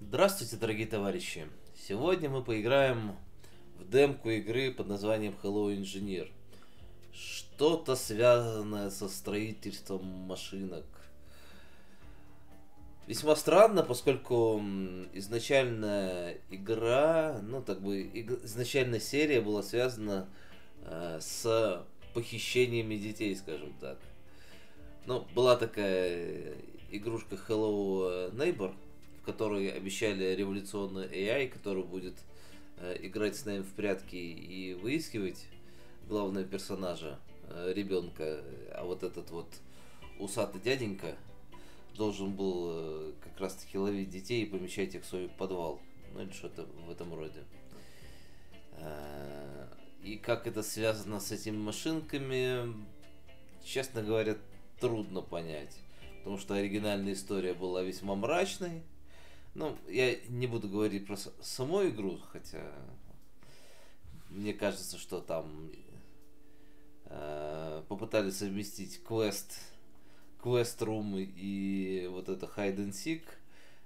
Здравствуйте, дорогие товарищи! Сегодня мы поиграем в демку игры под названием Hello Engineer. Что-то связанное со строительством машинок. Весьма странно, поскольку изначально игра, ну так бы, изначально серия была связана э, с похищениями детей, скажем так. Ну, была такая игрушка Hello Neighbor, в которой обещали революционный AI, который будет э, играть с нами в прятки и выискивать главного персонажа, э, ребенка. А вот этот вот усатый дяденька должен был э, как раз таки ловить детей и помещать их в свой подвал. Ну или что-то в этом роде. И как это связано с этими машинками, честно говоря, трудно понять. Потому что оригинальная история была весьма мрачной. Ну, я не буду говорить про саму игру, хотя мне кажется, что там э, попытались совместить квест, квест рум и вот это hide and seek,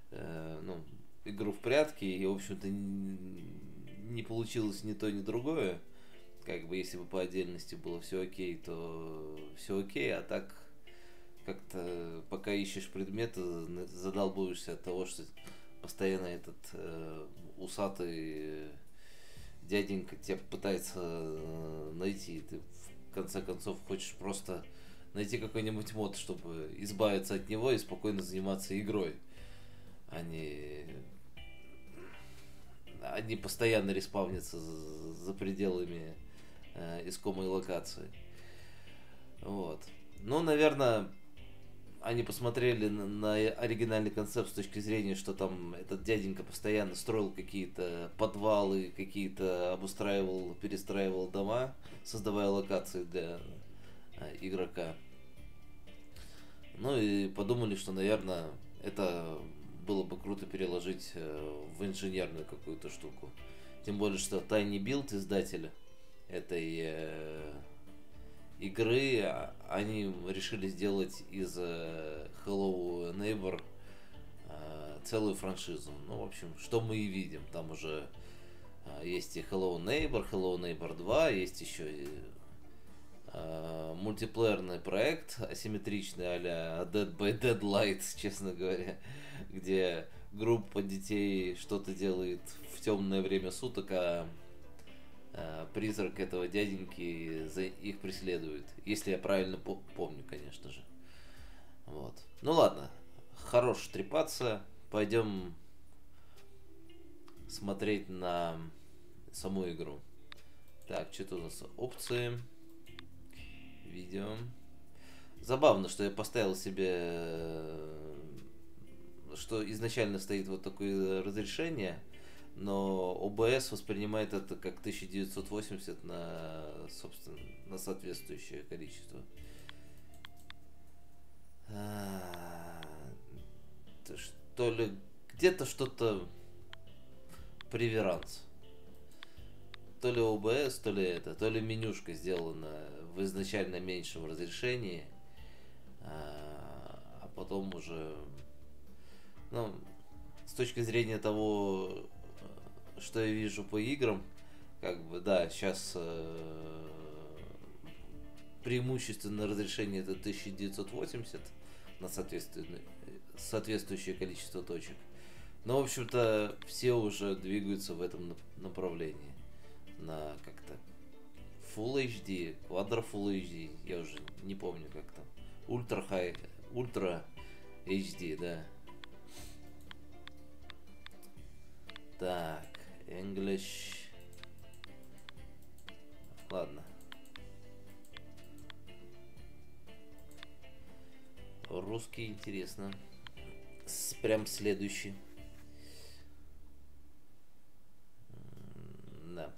э, ну, игру в прятки, и, в общем-то, не, получилось ни то, ни другое. Как бы если бы по отдельности было все окей, то все окей, а так как-то пока ищешь предметы, задолбуешься от того, что постоянно этот э, усатый дяденька тебя пытается э, найти. Ты в конце концов хочешь просто найти какой-нибудь мод, чтобы избавиться от него и спокойно заниматься игрой, а не они постоянно респавнятся за пределами э, искомой локации. Вот. Ну, наверное, они посмотрели на, на оригинальный концепт с точки зрения, что там этот дяденька постоянно строил какие-то подвалы, какие-то обустраивал, перестраивал дома, создавая локации для э, игрока. Ну и подумали, что, наверное, это было бы круто переложить э, в инженерную какую-то штуку. Тем более, что Tiny Build издателя этой э, игры а, они решили сделать из э, Hello Neighbor э, целую франшизу. Ну, в общем, что мы и видим. Там уже э, есть и Hello Neighbor, Hello Neighbor 2, есть еще и мультиплеерный проект асимметричный а Dead by Deadlight, честно говоря, где группа детей что-то делает в темное время суток, а призрак этого дяденьки за их преследует. Если я правильно помню, конечно же. Вот. Ну ладно, хорош трепаться. Пойдем смотреть на саму игру. Так, что-то у нас опции. Видео. Забавно, что я поставил себе, э, что изначально стоит вот такое разрешение но OBS воспринимает это как 1980 на, собственно, на соответствующее количество. А, что ли, где-то что-то приверанс. То ли OBS, то ли это, то ли менюшка сделана в изначально меньшем разрешении, а, а потом уже, ну, с точки зрения того, что я вижу по играм, как бы, да, сейчас э, преимущественно разрешение это 1980 на соответствующее, количество точек. Но, в общем-то, все уже двигаются в этом направлении. На как-то Full HD, Quadro Full HD, я уже не помню как там. Ультра High, Ультра HD, да. Так. English. Ладно. Русский интересно. С, прям следующий. Да.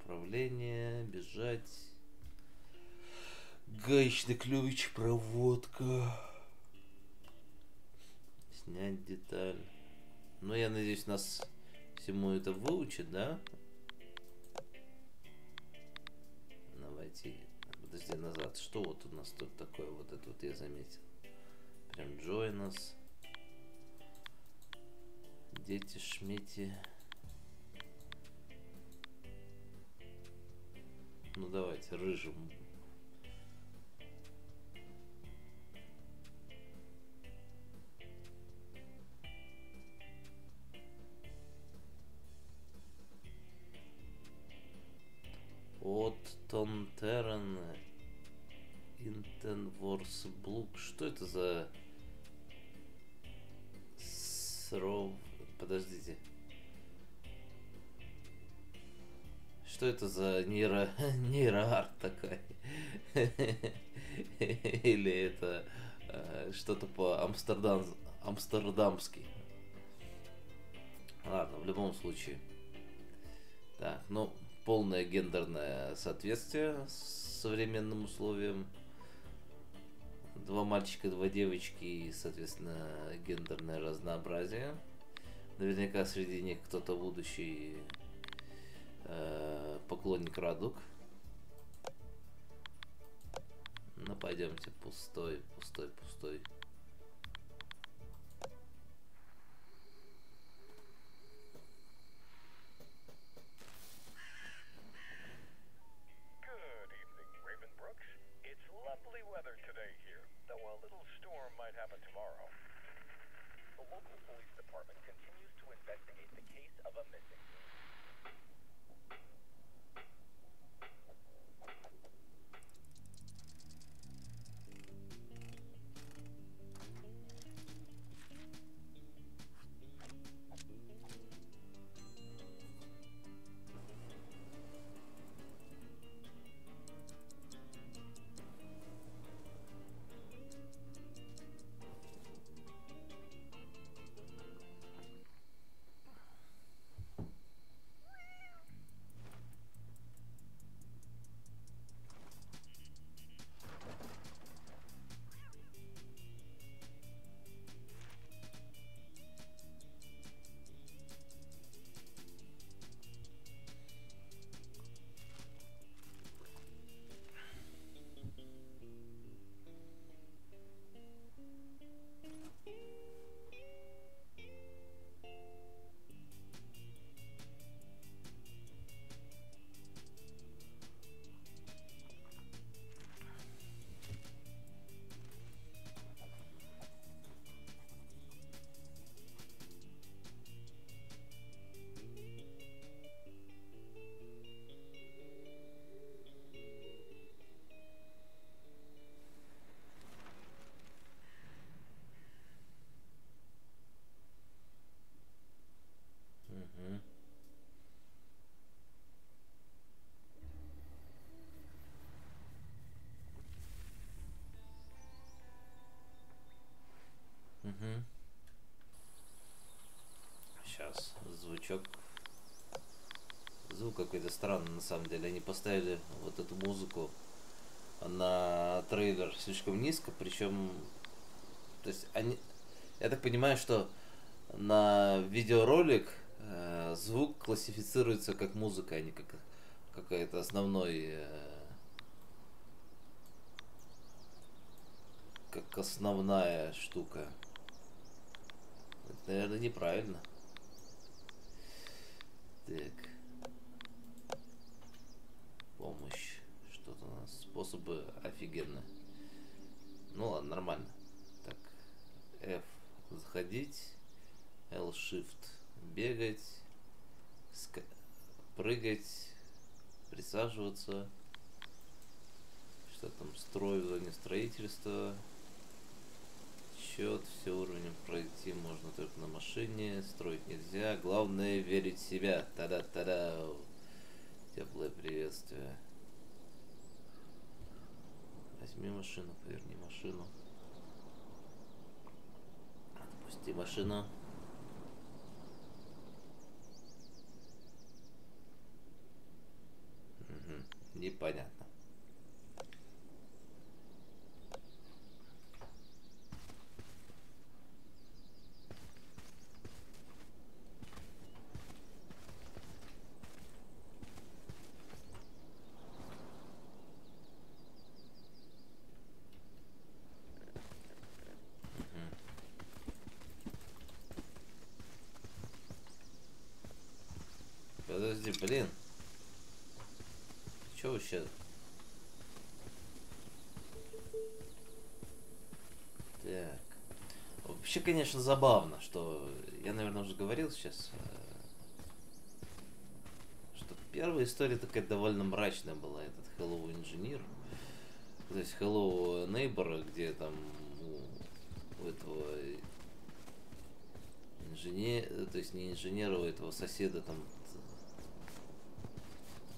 Управление, бежать. Гаечный ключ, проводка. Снять деталь. Ну, я надеюсь, нас всему это выучит, да? Давайте, подожди, назад. Что вот у нас тут такое? Вот это вот я заметил. Смотрим Join Us. Дети Шмети. Ну давайте, рыжим. От Тонтерен Интенворс Блук. Что это за сров... Подождите. Что это за нейро... нейроарт такая? Или это э, что-то по Амстердам... амстердамски? Ладно, в любом случае. Так, ну, полное гендерное соответствие современным условиям. Два мальчика, два девочки и, соответственно, гендерное разнообразие. Наверняка среди них кто-то будущий э, поклонник радуг. Ну, пойдемте, пустой, пустой, пустой. Странный на самом деле. Они поставили вот эту музыку на трейлер слишком низко, причем, то есть они, я так понимаю, что на видеоролик э, звук классифицируется как музыка, а не как какая-то основной э, как основная штука. Это, наверное, неправильно. Так. Помощь. Что-то у нас способы офигенно. Ну ладно, нормально. Так. F заходить. L shift бегать. прыгать. Присаживаться. Что там строй в зоне строительства. Счет, все уровни пройти можно только на машине, строить нельзя. Главное верить в себя. Та-да-та-да. Теплое приветствие. Возьми машину, поверни машину. Отпусти машину. Мгм, Непонятно. Сейчас? Так. Вообще, конечно, забавно, что я, наверное, уже говорил сейчас, э, что первая история такая довольно мрачная была, этот Hello Engineer. То есть Hello Neighbor, где там у этого инженера, то есть не инженера, у этого соседа там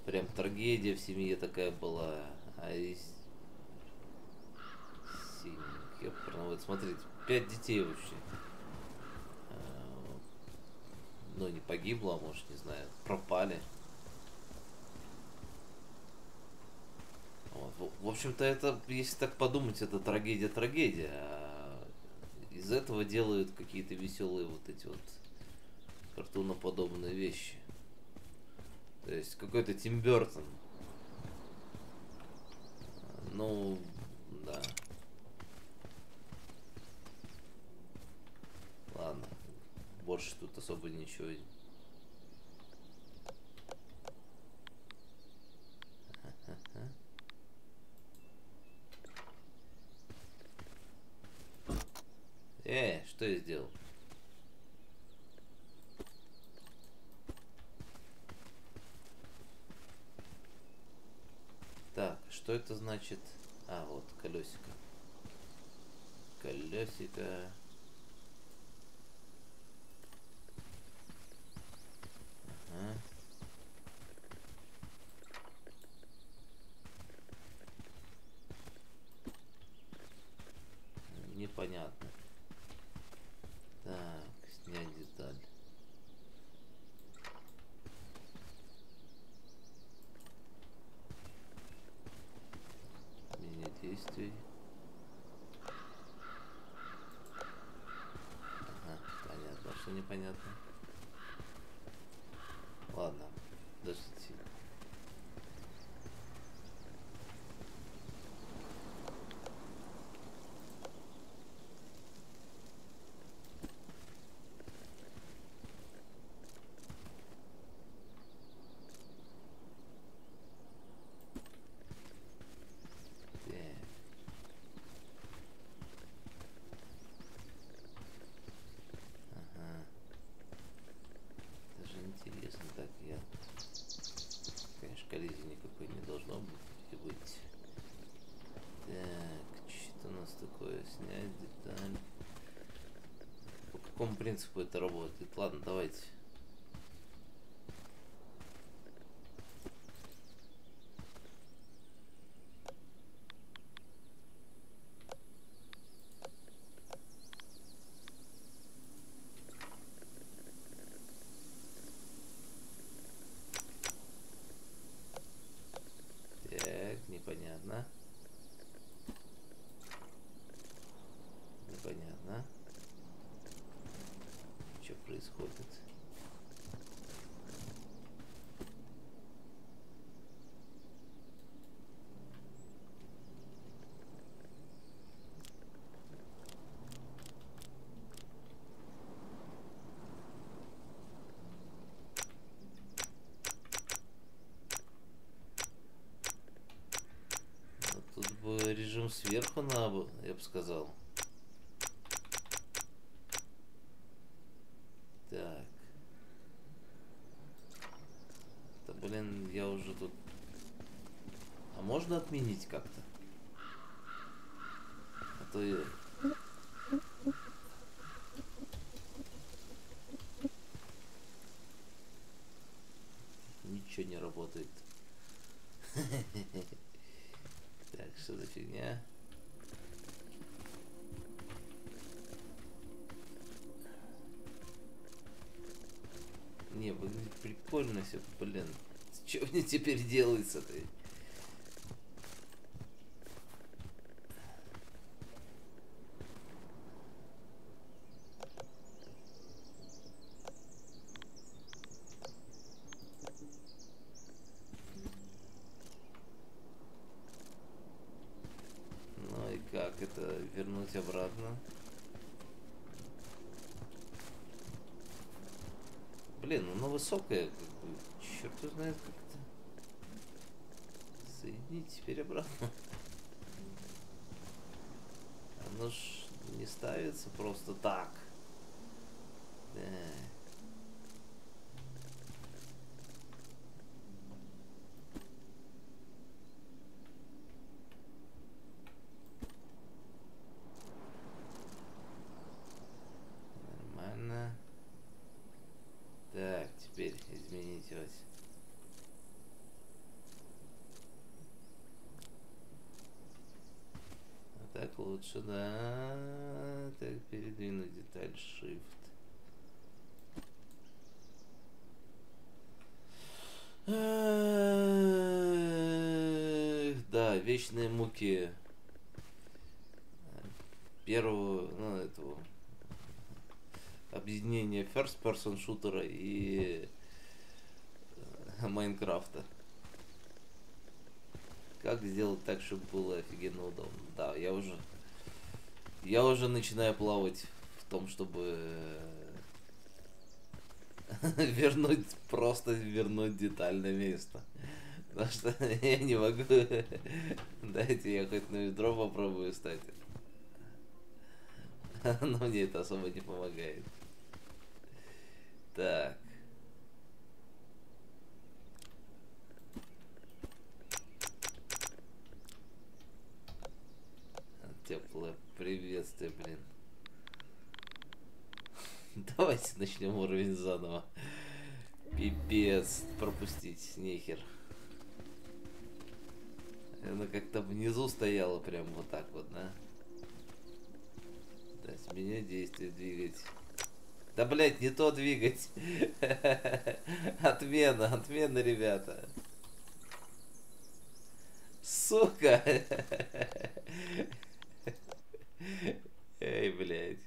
прям трагедия в семье такая была. А из ну вот смотрите, пять детей вообще. А, ну, не погибло, а может, не знаю, пропали. Вот. В общем-то, это, если так подумать, это трагедия-трагедия. А из этого делают какие-то веселые вот эти вот картуноподобные вещи. То есть какой-то Тим Бертон. Ну, да. Ладно. Больше тут особо ничего. Э, что я сделал? Так, что это значит? А, вот, колесико. Колесико. Ага. Непонятно. Так, снять деталь. Меню действий. Ага, понятно, что непонятно. Ладно, подождите. Так. Ага. Даже интересно, так я... Конечно, коллизии никакой не должно быть. и быть. Так, что у нас такое? Снять деталь. По какому принципу это работает? Ладно, давайте. Так, непонятно. Непонятно. Что происходит? Ну, Тут бы режим сверху бы, я бы сказал. Так. Да блин, я уже тут. А можно отменить как-то? Теперь делается-то? Ну и как это вернуть обратно? Блин, ну, оно высокое, как бы. черт его знает как это. Соединить теперь обратно. Оно ж не ставится просто так. Да. Нормально. Так, теперь изменить ось. А так лучше, да. Так, передвинуть деталь Shift. Эх, Да, вечные муки первого, ну, этого объединение first person шутера и э, Майнкрафта. Как сделать так, чтобы было офигенно удобно? Да, я уже я уже начинаю плавать в том, чтобы э, вернуть просто вернуть деталь на место. Потому что я не могу. Дайте я хоть на ведро попробую стать. Но мне это особо не помогает. Так. Теплое приветствие, блин. Давайте начнем уровень заново. Пипец, пропустить, нехер. Она как-то внизу стояла прям вот так вот, да? Да, сменять действие, двигать. Да, блядь, не то двигать. Отмена, отмена, ребята. Сука. Эй, блядь.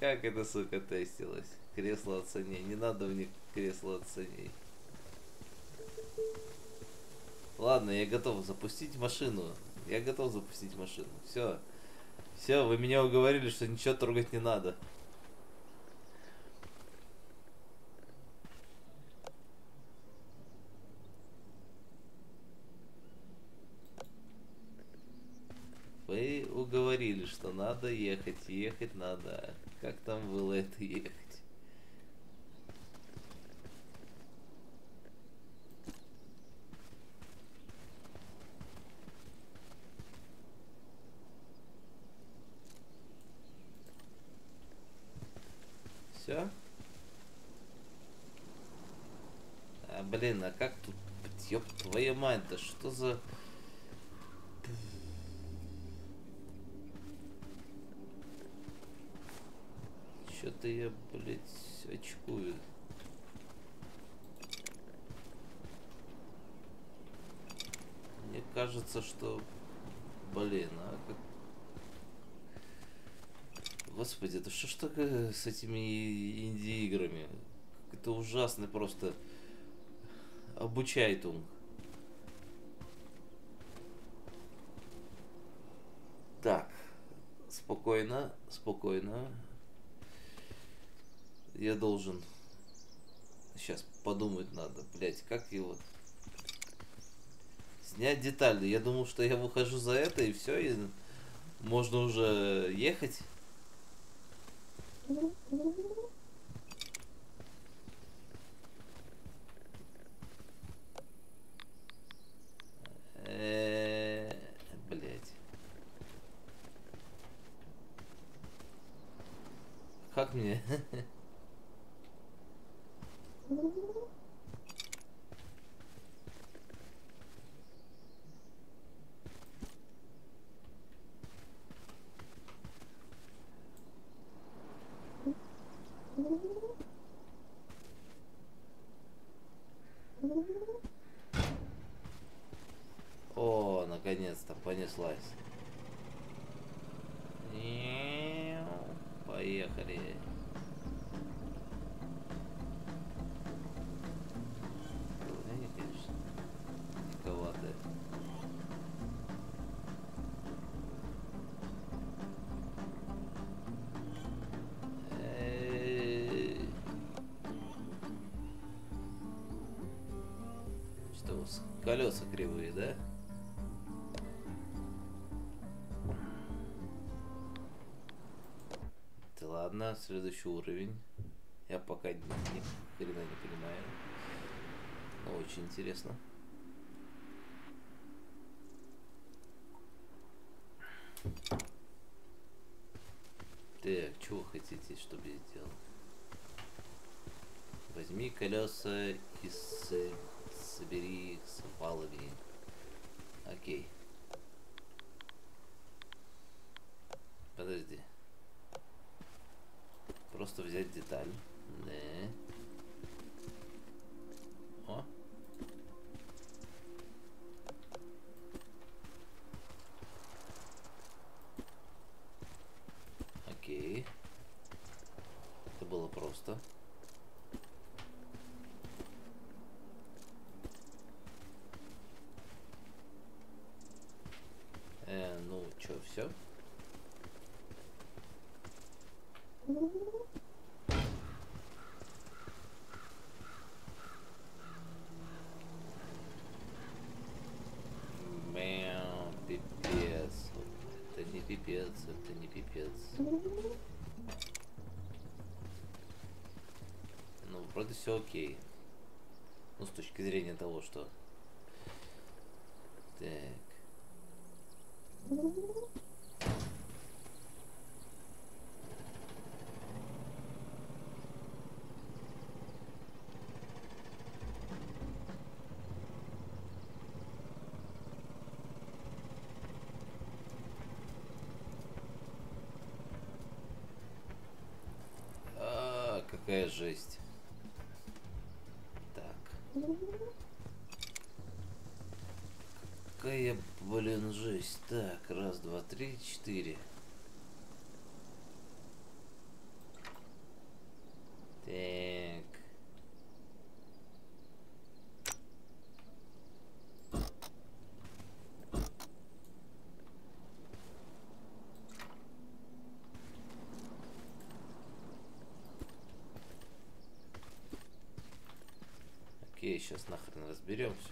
Как это, сука, тестилось? Кресло оценей. Не надо в них кресло оценей. Ладно, я готов запустить машину. Я готов запустить машину. Все. Все, вы меня уговорили, что ничего трогать не надо. Вы уговорили, что надо ехать, ехать надо. Как там было это ехать? Все? А, блин, а как тут, ёб твою мать, да что за... Что-то я, блядь, очкую. Мне кажется, что... Блин, а как... Господи, да что ж такое с этими инди-играми? Это ужасный просто обучайтунг. Так, спокойно, спокойно. Я должен... Сейчас подумать надо, блять, как его... Снять детали. Я думал, что я выхожу за это и все, и можно уже ехать. Э, Колеса кривые, да? Да ладно, следующий уровень. Я пока ни, хрена не понимаю. Но очень интересно. Так, чего хотите, чтобы я сделал? Возьми колеса и собери их с валами. Окей. Подожди. Просто все окей. Ну, с точки зрения того, что... Так. А, какая жесть. Так. Какая, блин, жесть. Так, раз, два, три, четыре. Так. Окей, сейчас нахрен разберемся.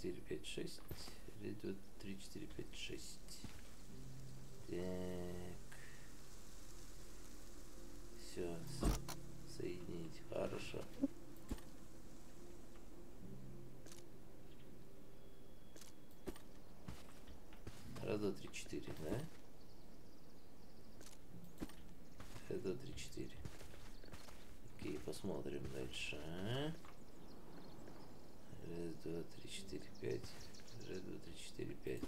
4, 5, 6. Или идет 3, 4, 5, 6. Так. Все. Соединить. Хорошо. Раз, два, три, четыре, да? Раз, два, три, четыре. Окей, посмотрим дальше. А? пять, G2, 3, 4, 5.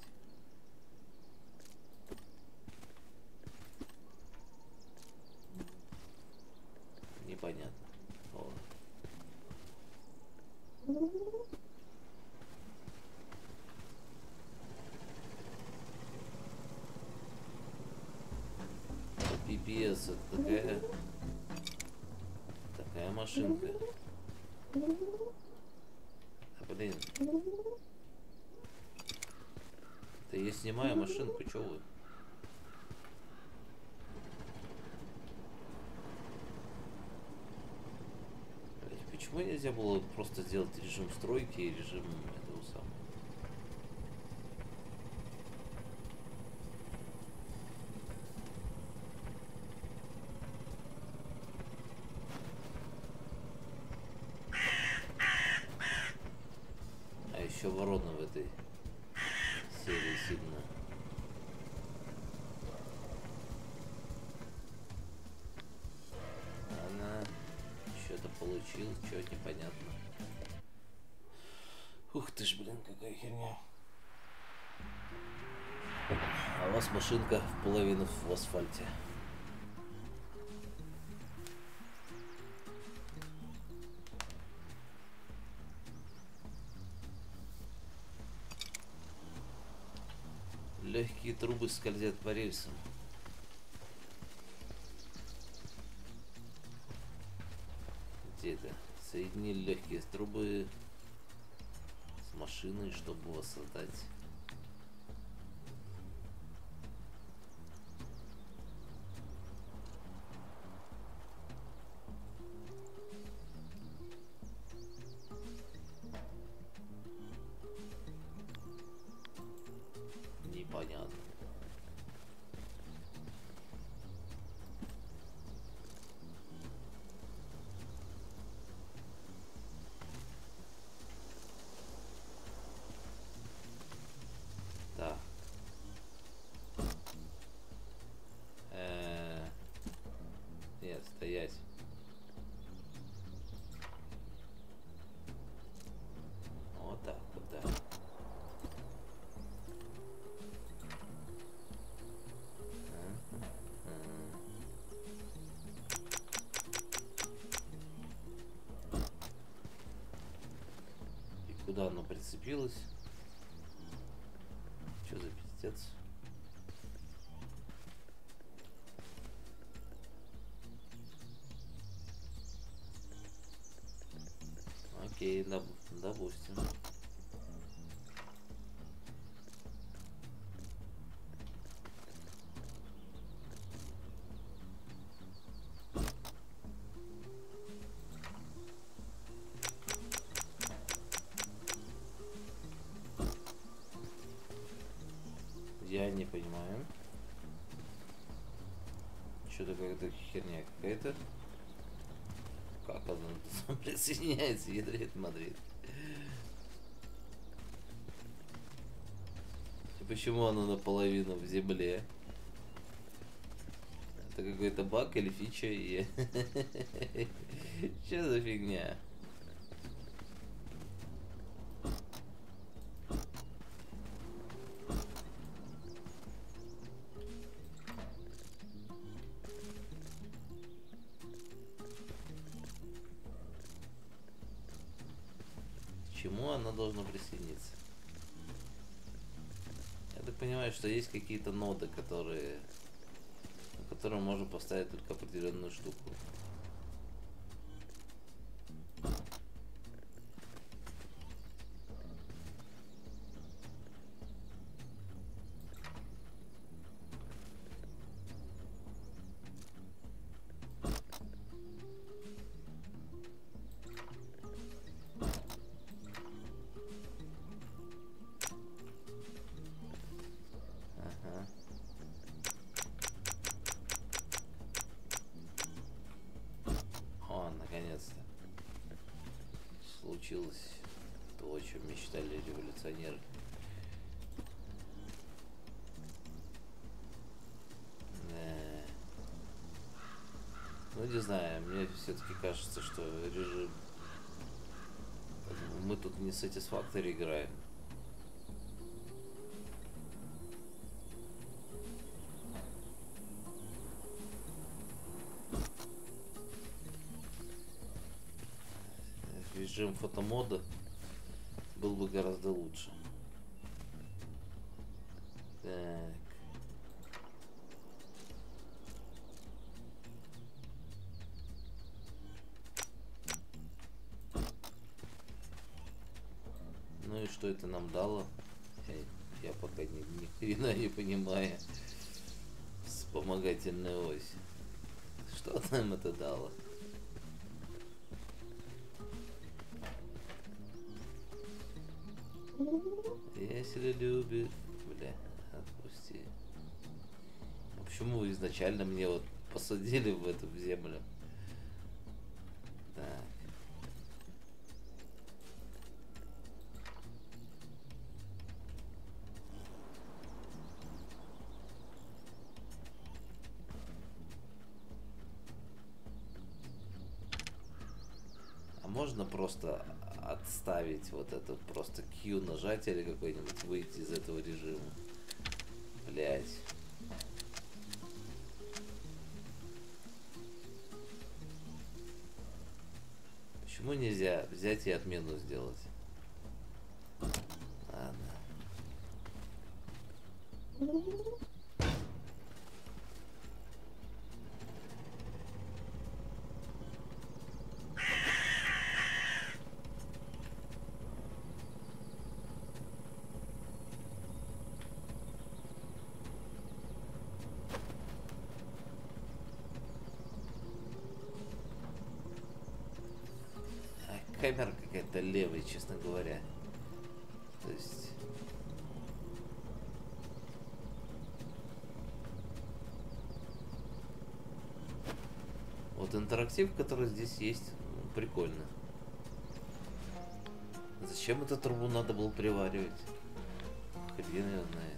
Непонятно. О. Это такая такая машинка. Снимаю машинку, чё вы? Почему нельзя было просто сделать режим стройки и режим Вас машинка в половину в асфальте. Легкие трубы скользят по рельсам. Где это? Соединили легкие трубы с машиной, чтобы воссоздать. Куда оно прицепилось? Понимаю. Что-то какая-то херня какая-то. Как она присоединяется, ядрит Мадрид. И почему оно наполовину в земле? Это какой-то баг или фича? Что за фигня? Какие-то ноды, которые на которые можно поставить только определенную штуку. Не знаю, мне все-таки кажется, что режим... Мы тут не Satisfactory играем. режим фотомода был бы гораздо лучше. Так. Ну и дало? Я, пока ни, ни хрена не понимаю. Вспомогательная ось. Что нам это дало? Если любит, бля, отпусти. Почему изначально мне вот посадили в эту землю? просто отставить вот это, просто Q нажать или какой-нибудь выйти из этого режима. Блять. Почему нельзя взять и отмену сделать? интерактив, который здесь есть, прикольно. Зачем эту трубу надо было приваривать? Хрен я знаю.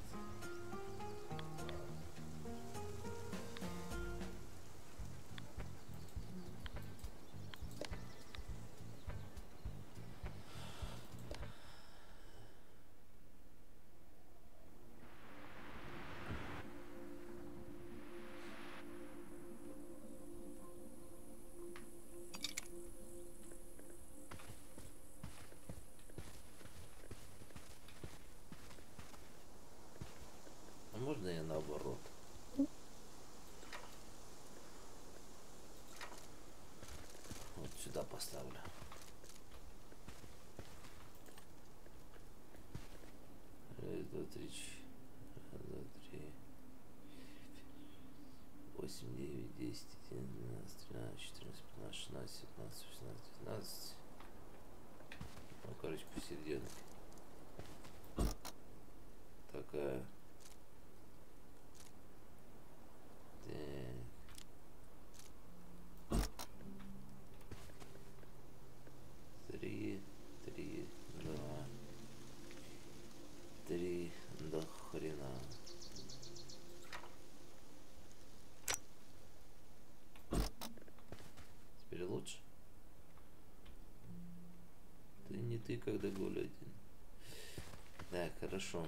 когда гуляете. Да, хорошо.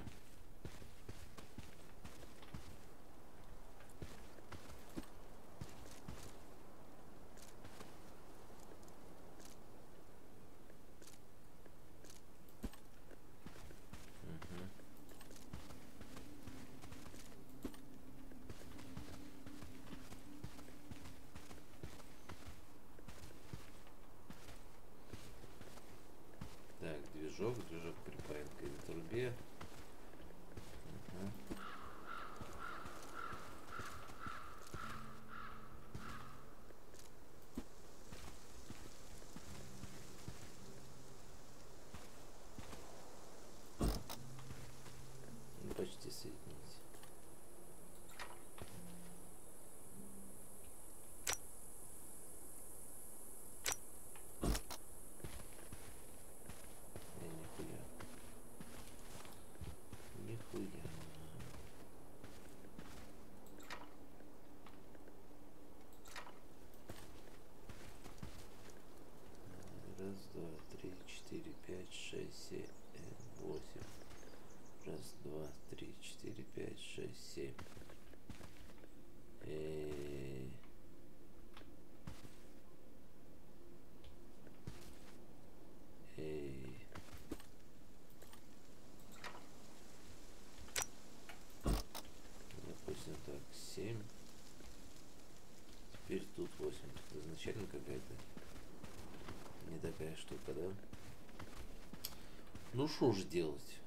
Ну что же делать?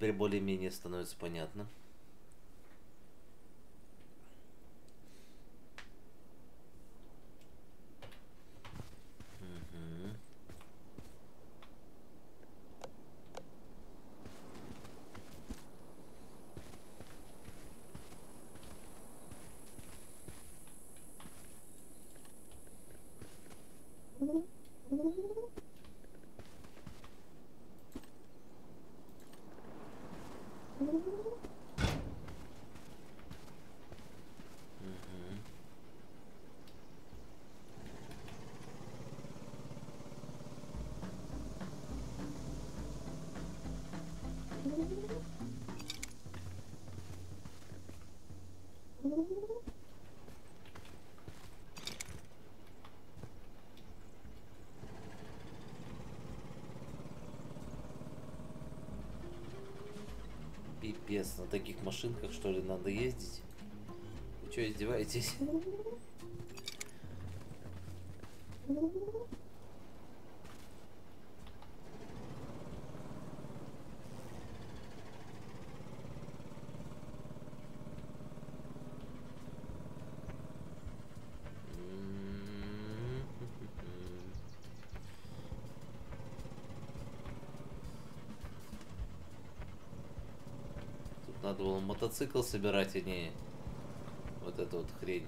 Теперь более-менее становится понятно. Пипец, на таких машинках что ли надо ездить? Вы что, издеваетесь? М. Тут надо было мотоцикл собирать, а не вот эту вот хрень.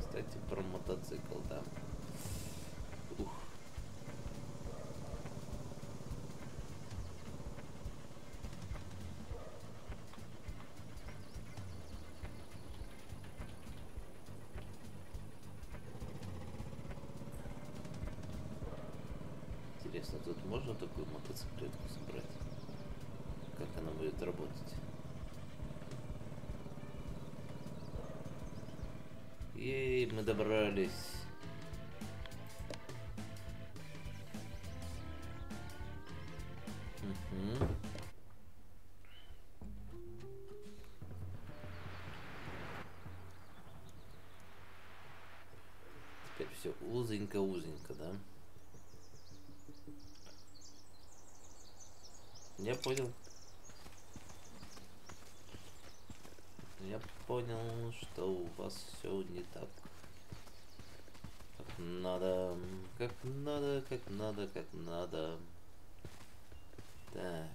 Кстати, про мотоцикл, да. Ух. Интересно, тут можно такую мотоциклетку собрать? Как она будет работать? Ей, мы добрались. Мгм. Теперь все узенько-узенько, да? Я понял. Я понял, что у вас все не так. Надо, как надо, как надо, как надо. Так.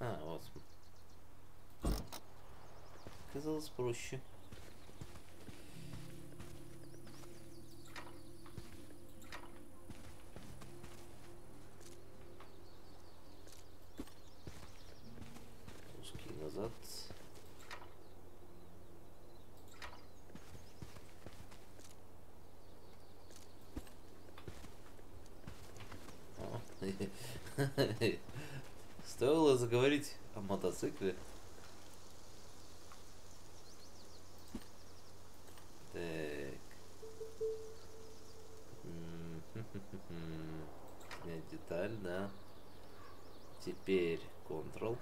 А, вот. Казалось проще. Узкий назад. О, Стоило заговорить о мотоцикле. Так. Деталь, да. Теперь Ctrl.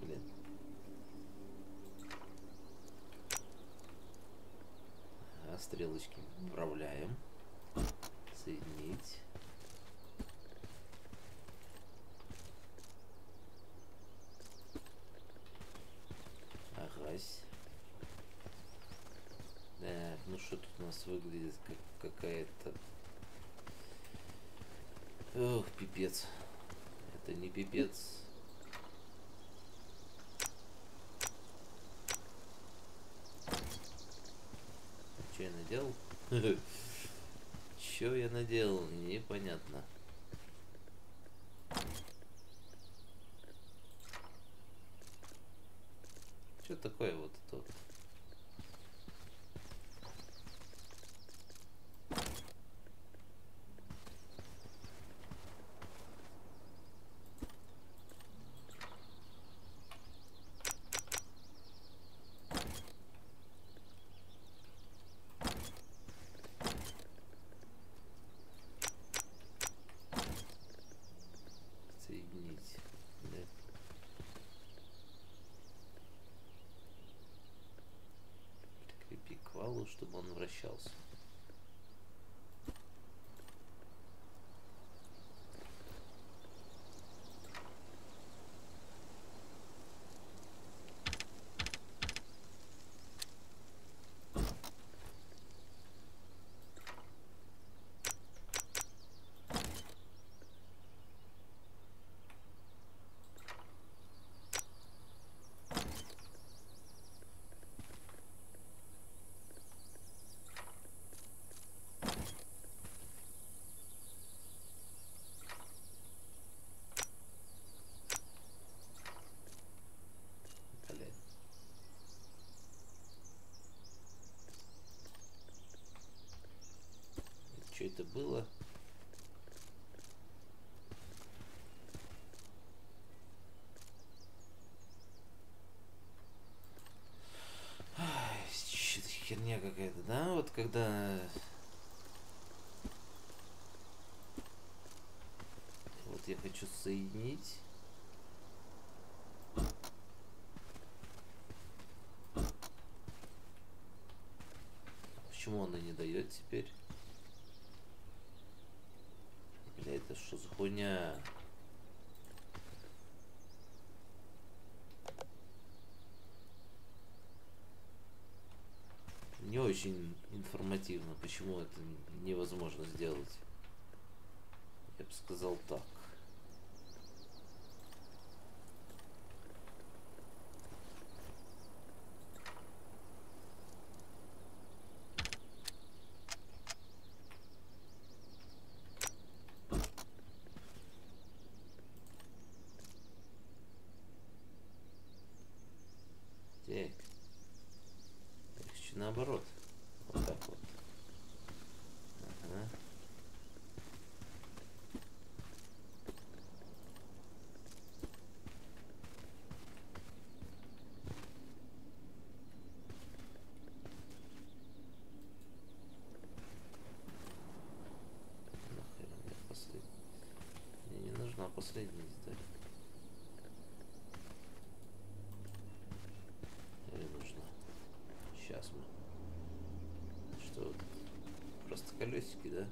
Блин. Ага, стрелочки управляем. Соединить. Агась. Так, ну что тут у нас выглядит как какая-то... Ох, пипец. Это не пипец. Что я наделал? Что я наделал? Непонятно. Что такое вот это вот? пик к валу, чтобы он вращался. Блядь. Что это было? Что-то херня какая-то, да? Вот когда... Вот я хочу соединить. Почему она не дает теперь? Бля, это что за хуйня? Не очень информативно, почему это невозможно сделать. Я бы сказал так. Легче наоборот. Вот так вот. Ага. Нахер мне последний. Мне последняя деталь. Или нужна? Сейчас мы. Что? Просто колесики, да?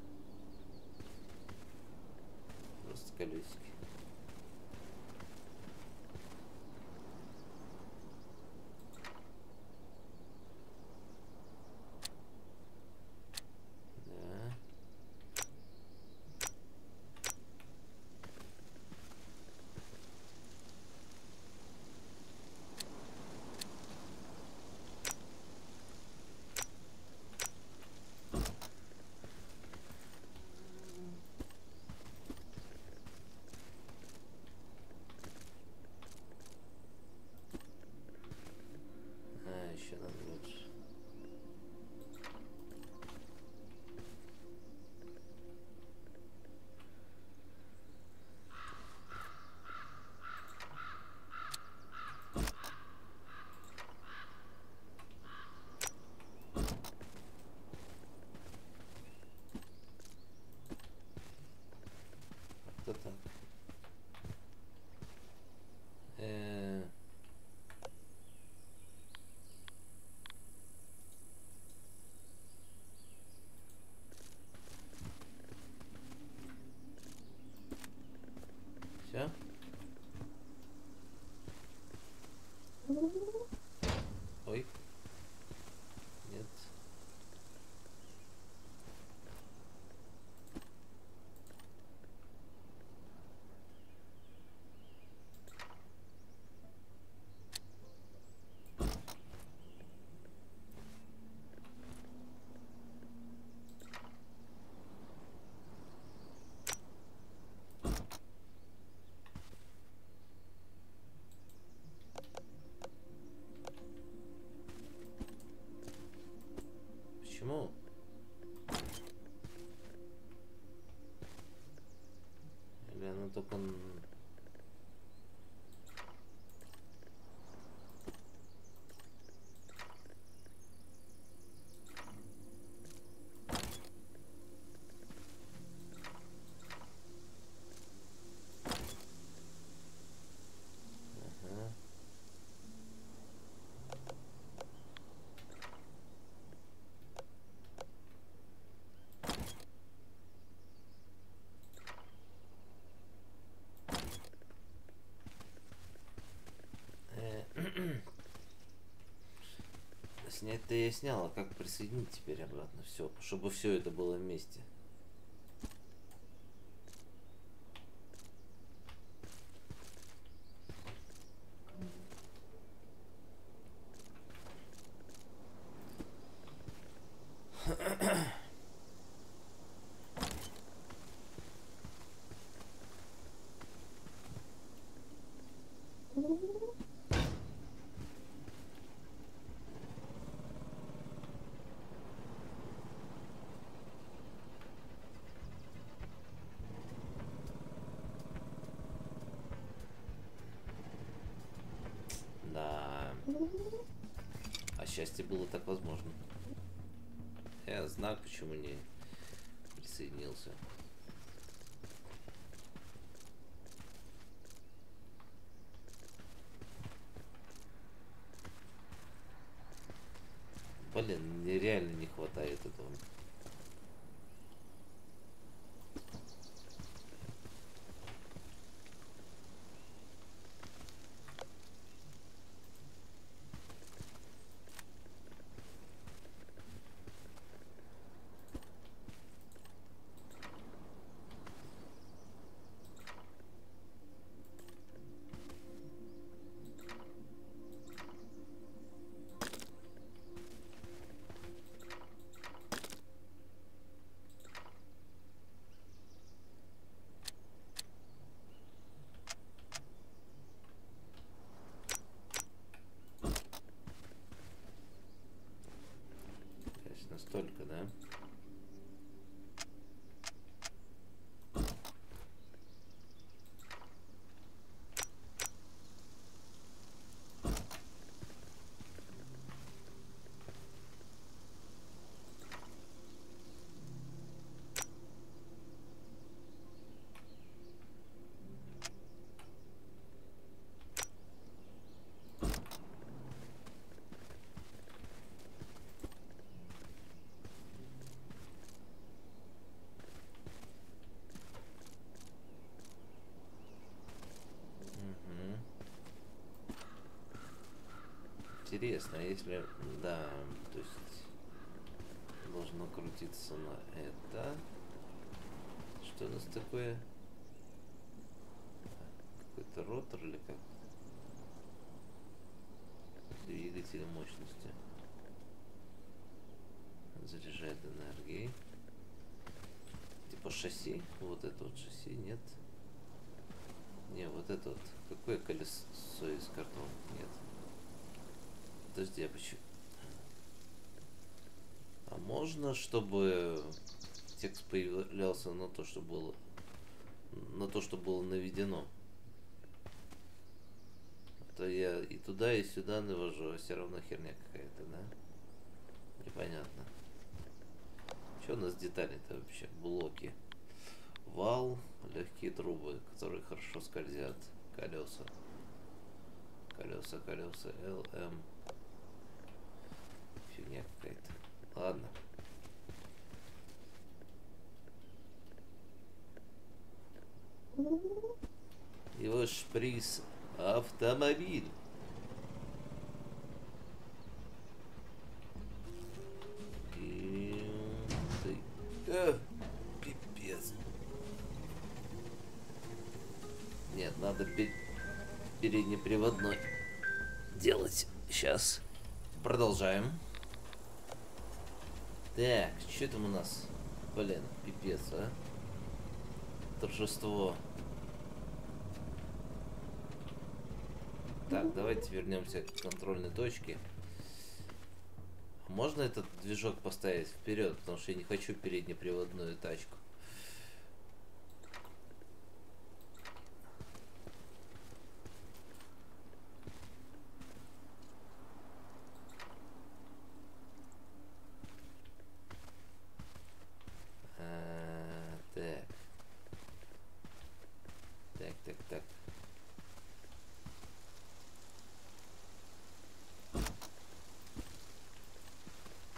Снять-то я снял, а как присоединить теперь обратно все, чтобы все это было вместе? Да. А счастье было так возможно. Я знаю, почему не присоединился. Блин, мне реально не хватает этого. То есть настолько, да? Мгм. Интересно, если... Да, то есть должно крутиться на это. Что у нас такое? Какой-то ротор или как? Двигатель мощности. Заряжает энергией. Типа шасси. Вот это вот шасси, нет. Не, вот это вот. Какое колесо из картона? Нет. Подожди, а почему? А можно, чтобы текст появлялся на то, что было на то, что было наведено? То я и туда, и сюда навожу, а все равно херня какая-то, да? Непонятно. Что у нас детали-то вообще? Блоки. Вал, легкие трубы, которые хорошо скользят. Колеса. Колеса, колеса, ЛМ. Фигня какая-то. Ладно. Его шприц автомобиль. И... ты- э. Нет, надо пе- переднеприводной делать. Сейчас. Продолжаем. Что там у нас? Блин, пипец, а? Торжество. Так, давайте вернемся к контрольной точке. Можно этот движок поставить вперед, потому что я не хочу переднеприводную тачку. А, Так. Так, так, так.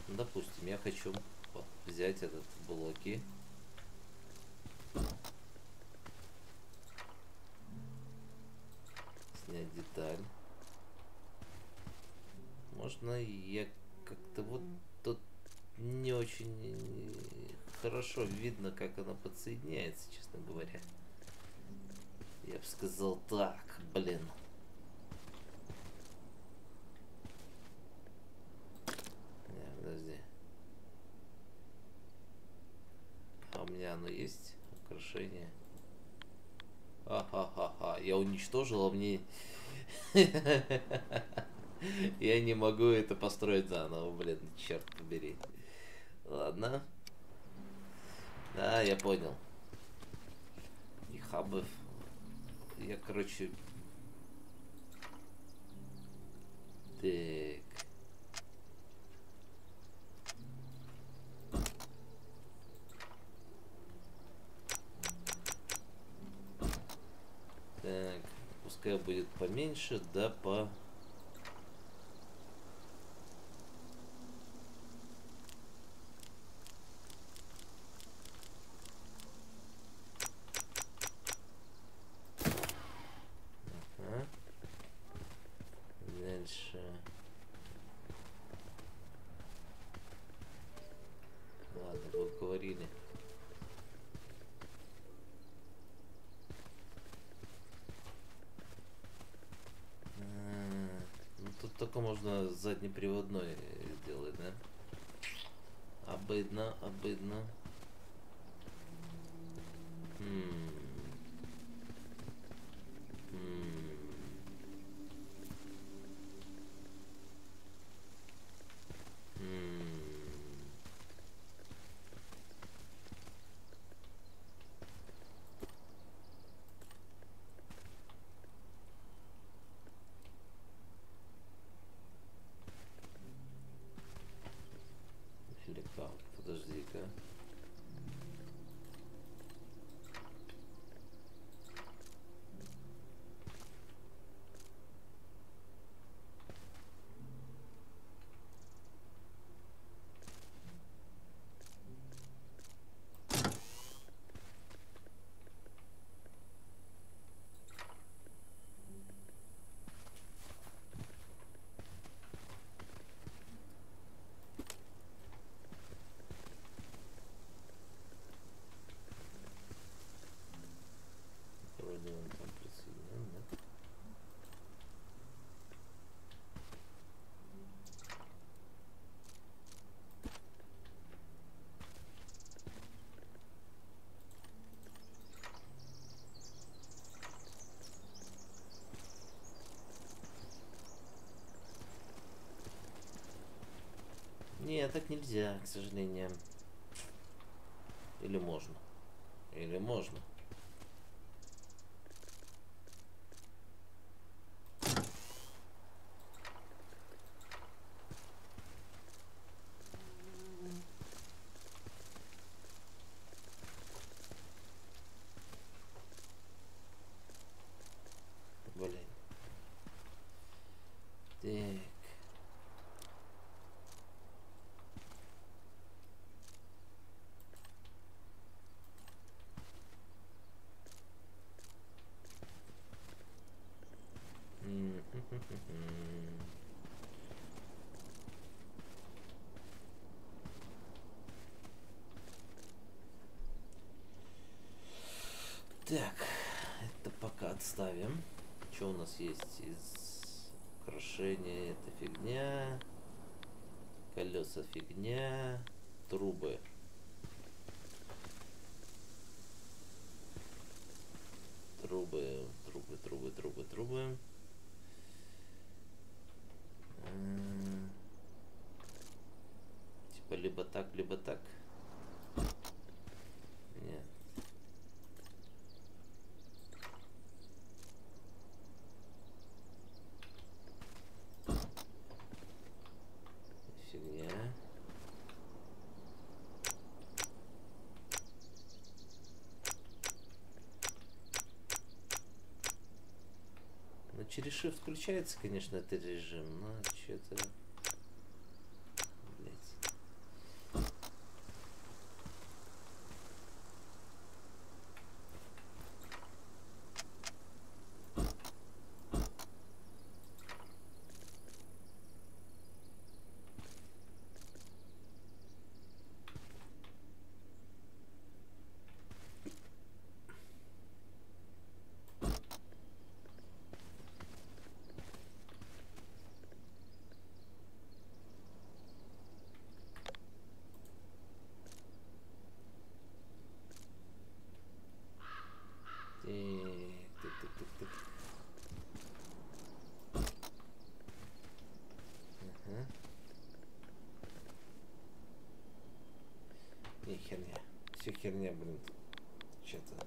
Ну, Допустим, я хочу вот взять этот блоки. Снять деталь. Можно я как-то вот тут не очень хорошо видно, как она подсоединяется, честно говоря. Я бы сказал так, блин. Не, подожди. А у меня оно есть? Украшение. Ха-ха-ха-ха. Я уничтожил, а мне... Я не могу это построить заново, блин, черт побери. Ладно. Да, я понял. И хабы. Я, короче... Так. Так, пускай будет поменьше, да по... Ага. Дальше. Ладно, вот говорили. А, Ну тут только можно заднеприводной сделать, да? Обыдно, обыдно. М. М. М. Или как? Подожди-ка. Вроде он там присоединен, да? Нет, так нельзя, к сожалению. Или можно? Или можно? Блин. Так. М, Так, это пока отставим. Что у нас есть из украшения? Это фигня. Колеса фигня. Трубы. Трубы, трубы, трубы, трубы, трубы. М, Типа либо так, либо так. Нет. Фигня. Ну, через shift включается, конечно, этот режим, но что-то... Блять. Не, херня. Все херня, блин. Что-то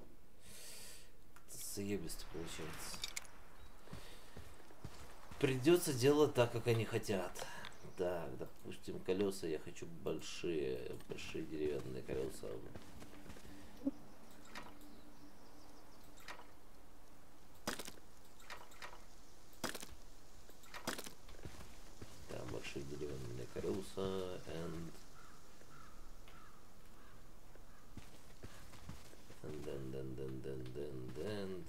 заебисто получается. Придется делать так, как они хотят. Так, допустим, колеса я хочу большие, большие деревянные колеса. Да, большие деревянные колеса and and then then then then then then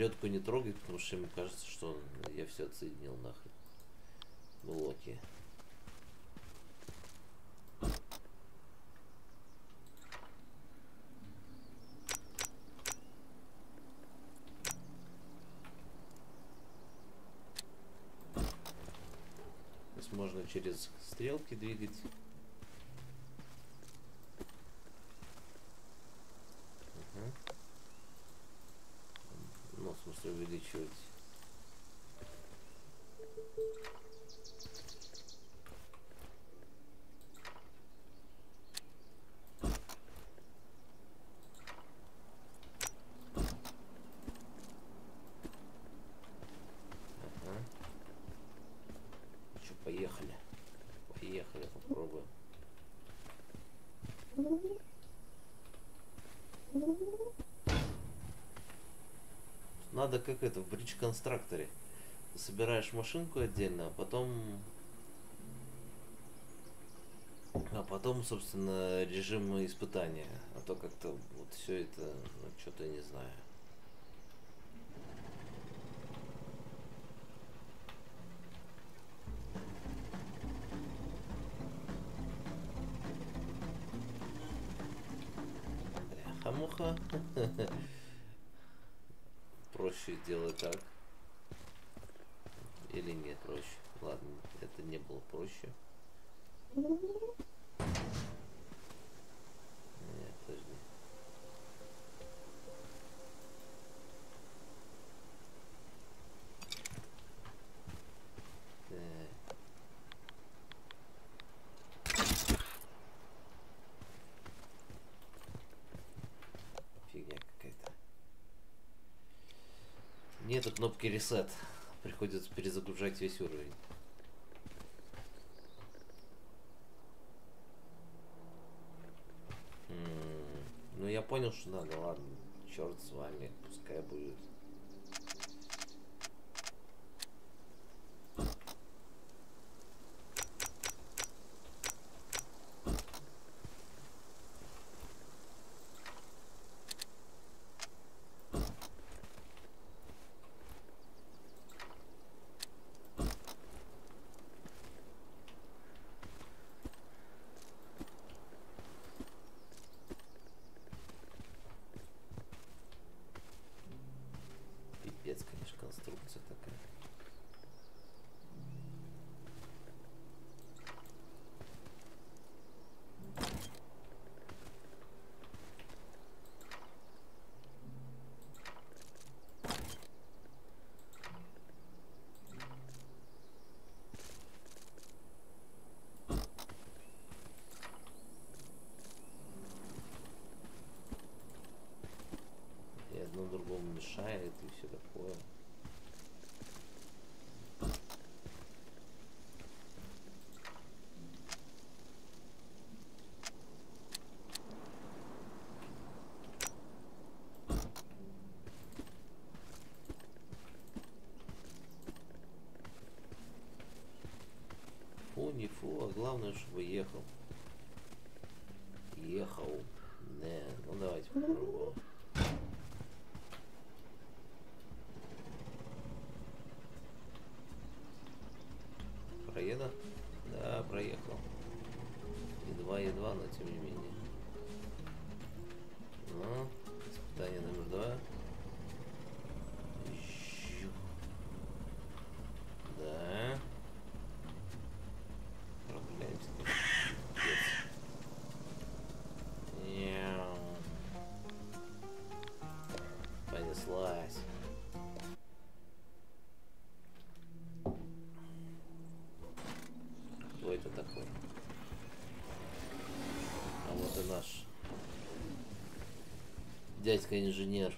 Середку не трогай, потому что ему кажется, что я все отсоединил нахрен. Блоки. Здесь можно через стрелки двигать. Мгм. Ну, в смысле увеличивать. Ага. Че, поехали. Поехали, попробуем. Надо как это в бридж констракторе. Собираешь машинку отдельно, а потом. А потом, собственно, режим испытания. А то как-то вот все это, ну, что-то не знаю. Проще делать так. Или нет проще. Ладно, это не было проще. Нет, подожди. Так. Фигня какая-то. Нету кнопки reset. Приходится перезагружать весь уровень. М, Ну я понял, что надо, ладно. Черт с вами, пускай будет. Пипец, конечно, конструкция такая. И одно другому мешает, и все такое. Фу, не фу, а главное, чтобы ехал. Такое? А вот и наш дядька-инженер.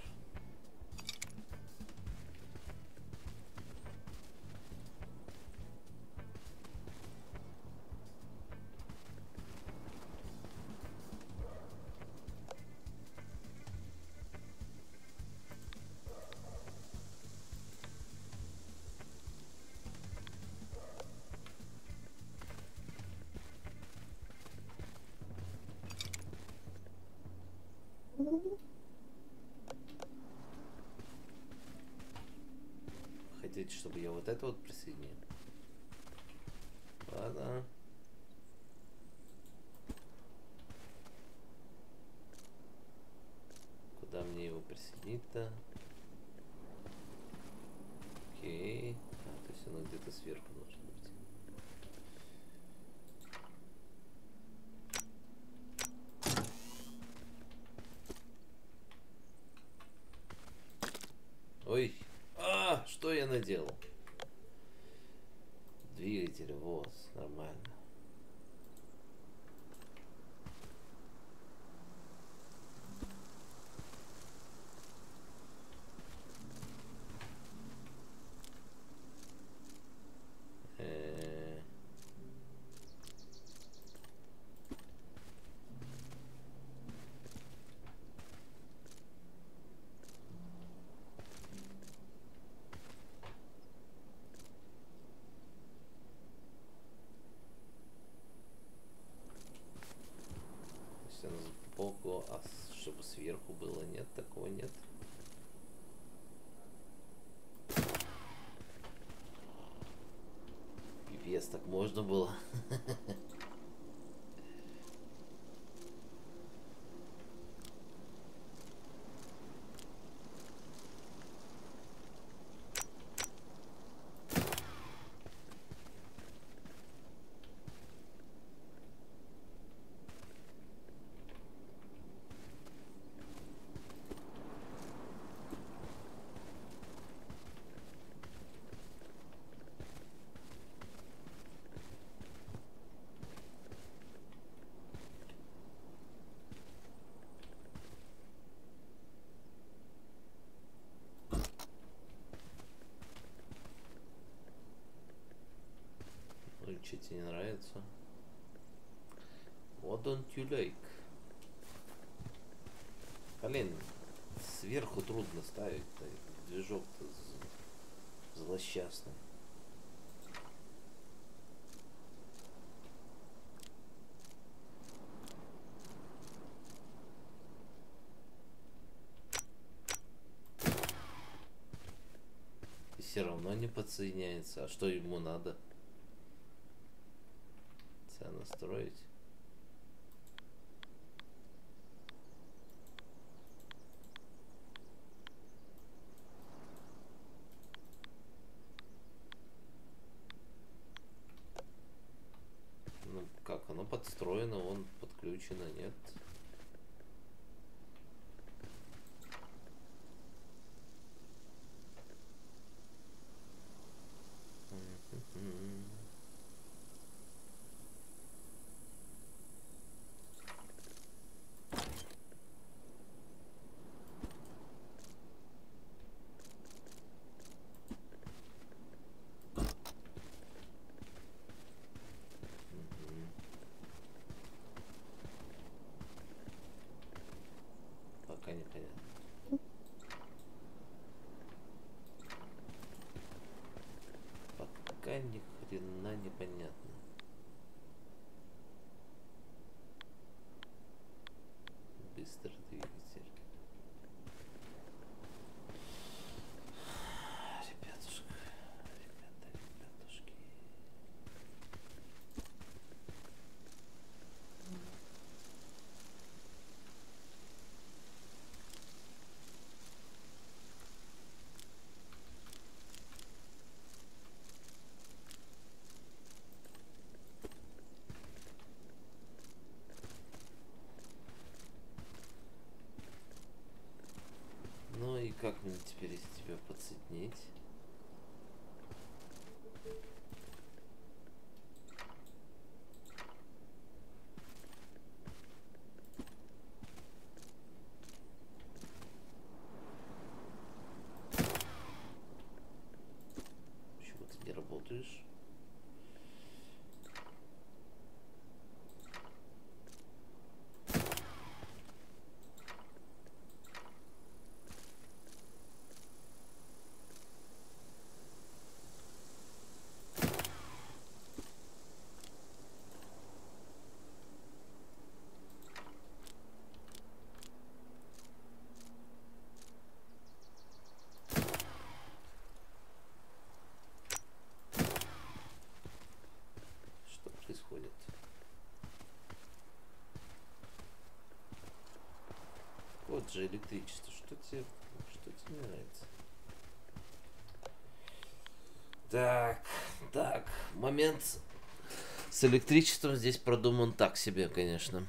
Наделал? Двигатель, вот, нормально. Э, То есть сбоку, а чтобы сверху было, нет, такого нет. Пипец, так можно было. Ну, что тебе нравится? What don't you like? Блин, сверху трудно ставить, движок-то з- злосчастный. И все равно не подсоединяется. А что ему надо? Тебя настроить? Ну, как оно подстроено, он подключено, нет? Мгм. Мгм. Пока непонятно. Пока ни хрена непонятно. Быстрый двигатель. Ребятушка, ребята, ребятушки. Ну теперь тебя подсоединить? вот же электричество. Что тебе, что тебе нравится? Так, так, момент с электричеством здесь продуман так себе, конечно.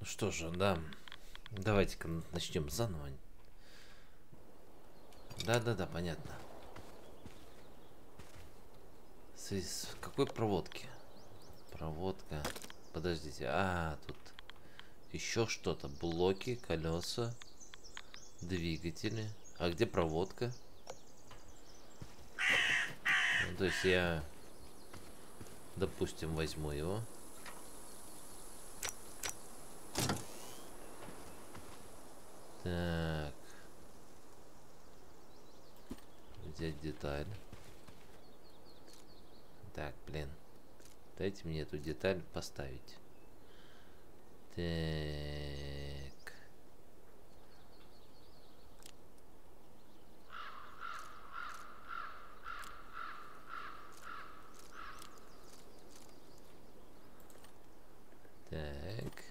Ну что же, да. Давайте-ка начнем заново. Да-да-да, понятно. С какой проводки? Проводка. Подождите. А, тут еще что-то. Блоки, колеса, двигатели. А где проводка? Ну, то есть я, допустим, возьму его. Так. Взять деталь. Так, блин. Дайте мне эту деталь поставить. Так. Так.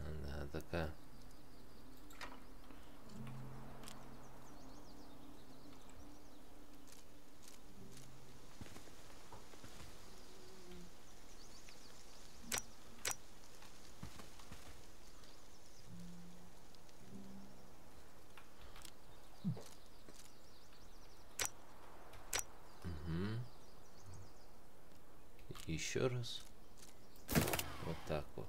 Она такая. Мгм. Еще раз. Вот так вот.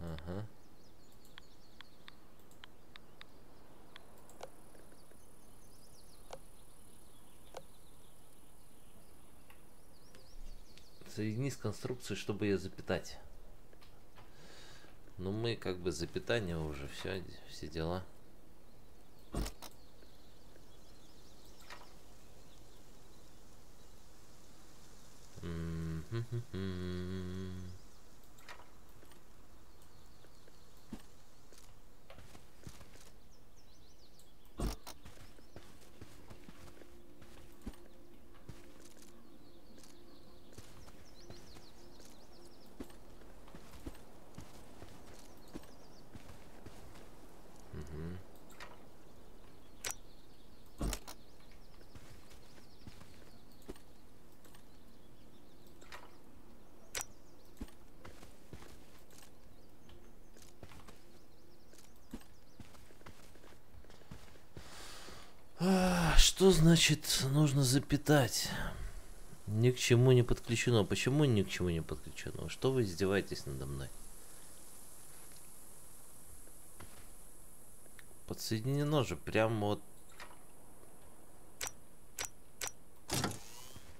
Ага. Соедини с конструкцией, чтобы ее запитать. Ну, мы как бы за питание уже все, все дела. М-м-м-м. Мгм. А, Что значит нужно запитать? Ни к чему не подключено. Почему ни к чему не подключено? Что вы издеваетесь надо мной? Подсоединено же прям вот.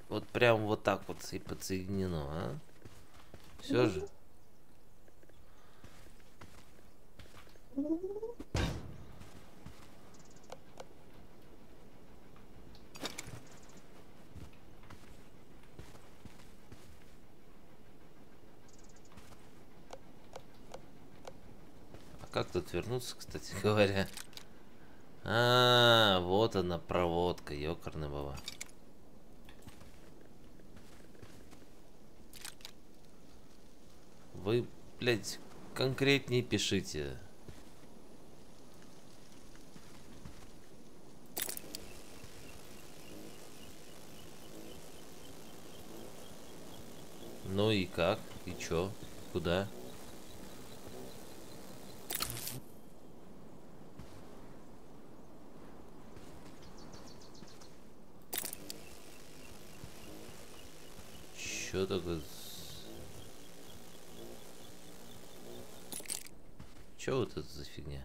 Вот прям вот так вот и подсоединено, а? Все же. А как тут вернуться, кстати говоря? А, вот она проводка, ёкарный баба. Вы, блядь, конкретнее пишите. Ну и как? И чё? Куда? Чё такое? Чё вот это за фигня?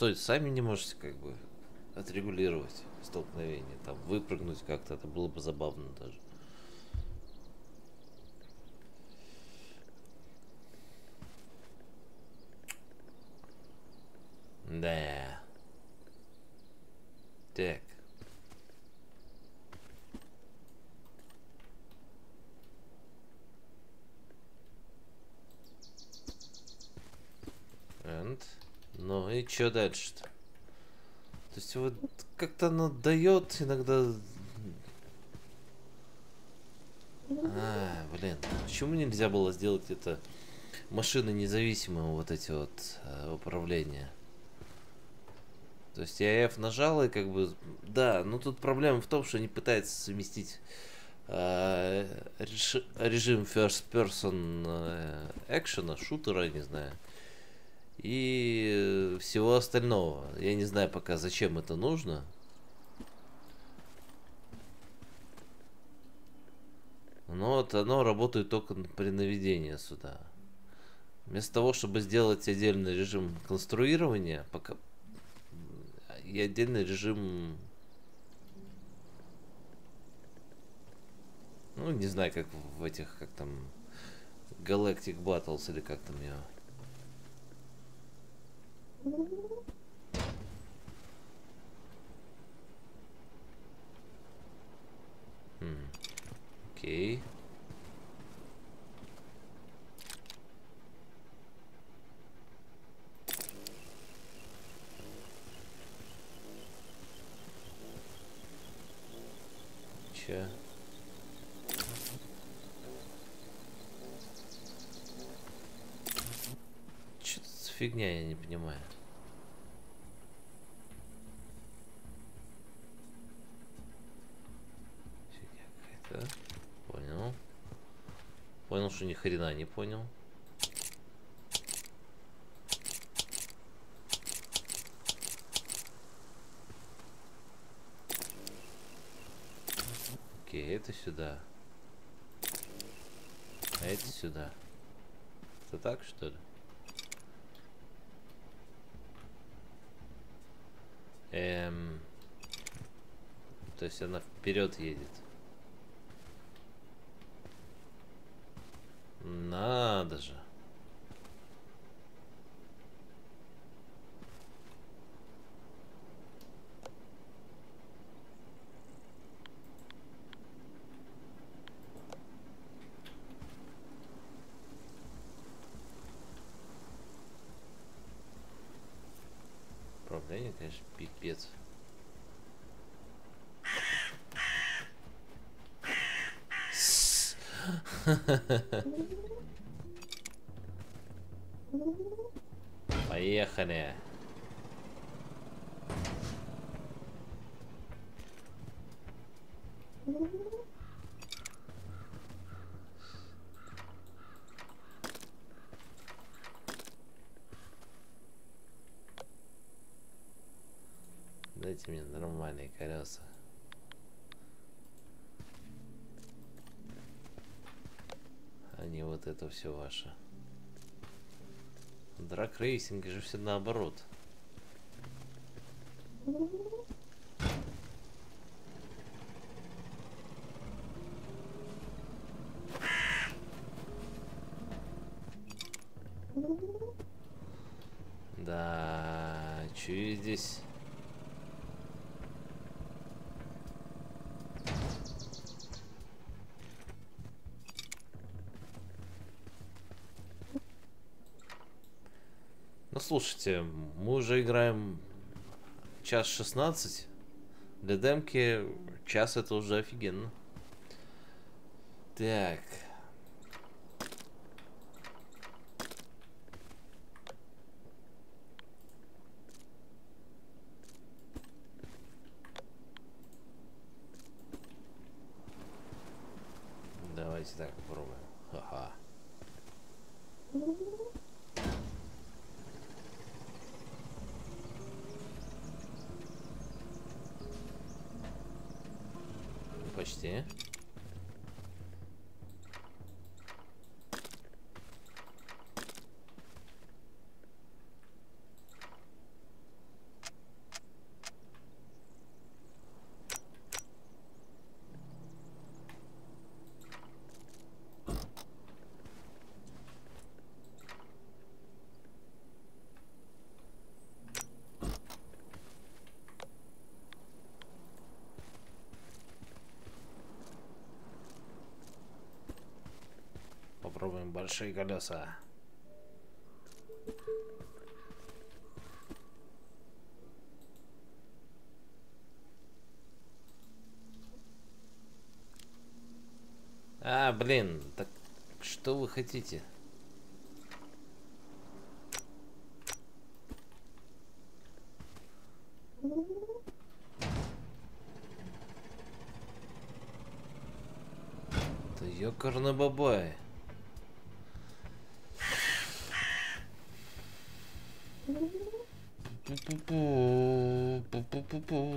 Что, сами не можете как бы отрегулировать столкновение? Там выпрыгнуть как-то, это было бы забавно даже. Да. Так. And... Ну что дальше-то? То есть вот как-то оно дает иногда... А, блин, почему нельзя было сделать это машины независимые вот эти вот э, управления? То есть я F нажал и как бы... Да, но тут проблема в том, что они пытаются совместить э, режим first person э, экшена, шутера, не знаю, и всего остального. Я не знаю пока, зачем это нужно. Но вот оно работает только при наведении сюда. Вместо того, чтобы сделать отдельный режим конструирования, пока и отдельный режим ну не знаю как в этих как там Galactic Battles или как там ее Окей. Че? Что за фигня, я не понимаю. Какая-то. Понял. Понял, что ни хрена не понял. Окей, это сюда. А это сюда. Это так, что ли? Эм... То есть она вперед едет. Надо же. Управление, конечно, пипец. Поехали. Дайте мне нормальные колеса. А не вот это все ваше. Drag racing же все наоборот. Да, чую здесь. Ну слушайте, мы уже играем час 16. Для демки час это уже офигенно. Так. Давайте так попробуем. Ха-ха. почти. Попробуем большие колеса. А, блин, так что вы хотите? Да ёкарный бабай. 不不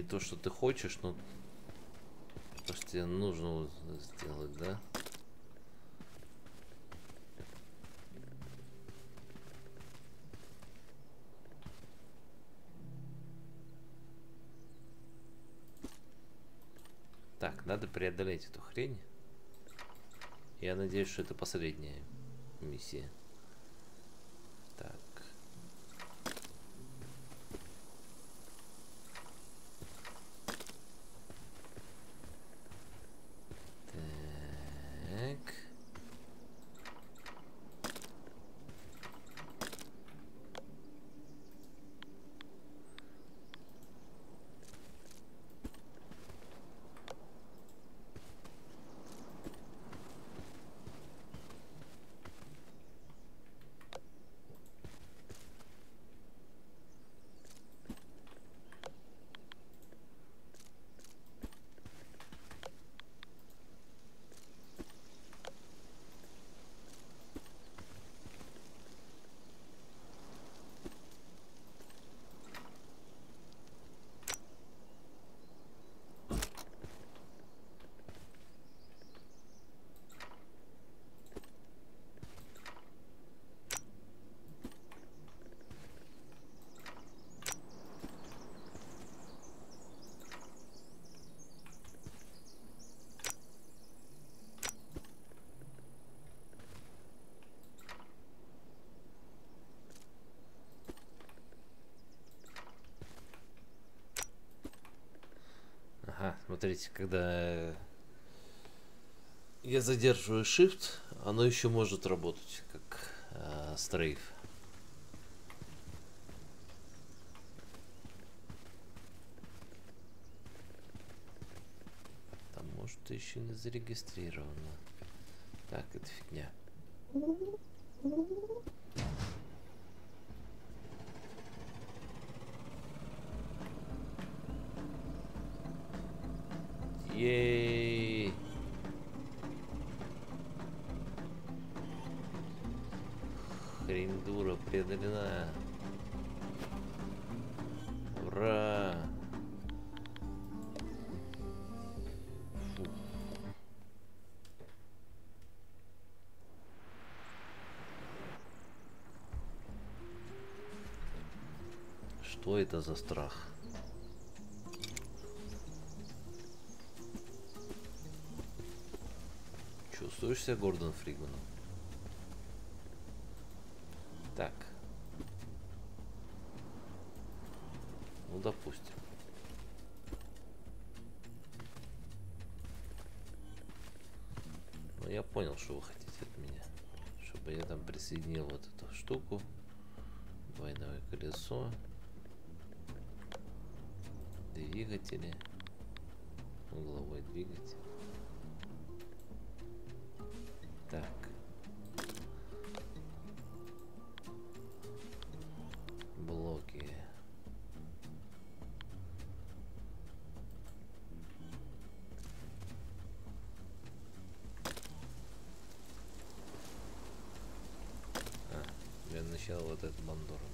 не то, что ты хочешь, но то, что тебе нужно сделать, да? Так, надо преодолеть эту хрень. Я надеюсь, что это последняя миссия. Так. Так. Ага, смотрите, когда я задерживаю Shift, оно еще может работать как э, стрейф. Там может еще не зарегистрировано. Так, это фигня. Это за страх? Чувствуешь себя Гордон Фригманом? Так. Ну, допустим. я понял, что вы хотите от меня. Чтобы я там присоединил вот эту штуку. Сначала вот эту бандуру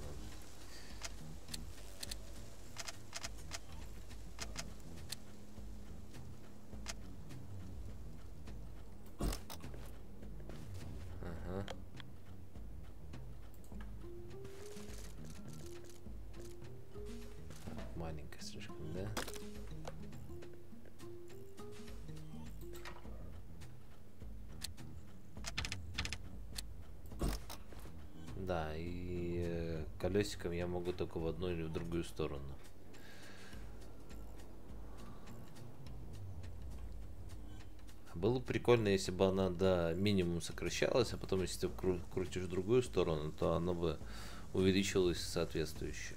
Да, и э, колесиком я могу только в одну или в другую сторону. Было бы прикольно, если бы она до минимум сокращалась, а потом, если ты кру- крутишь в другую сторону, то оно бы увеличилось соответствующе.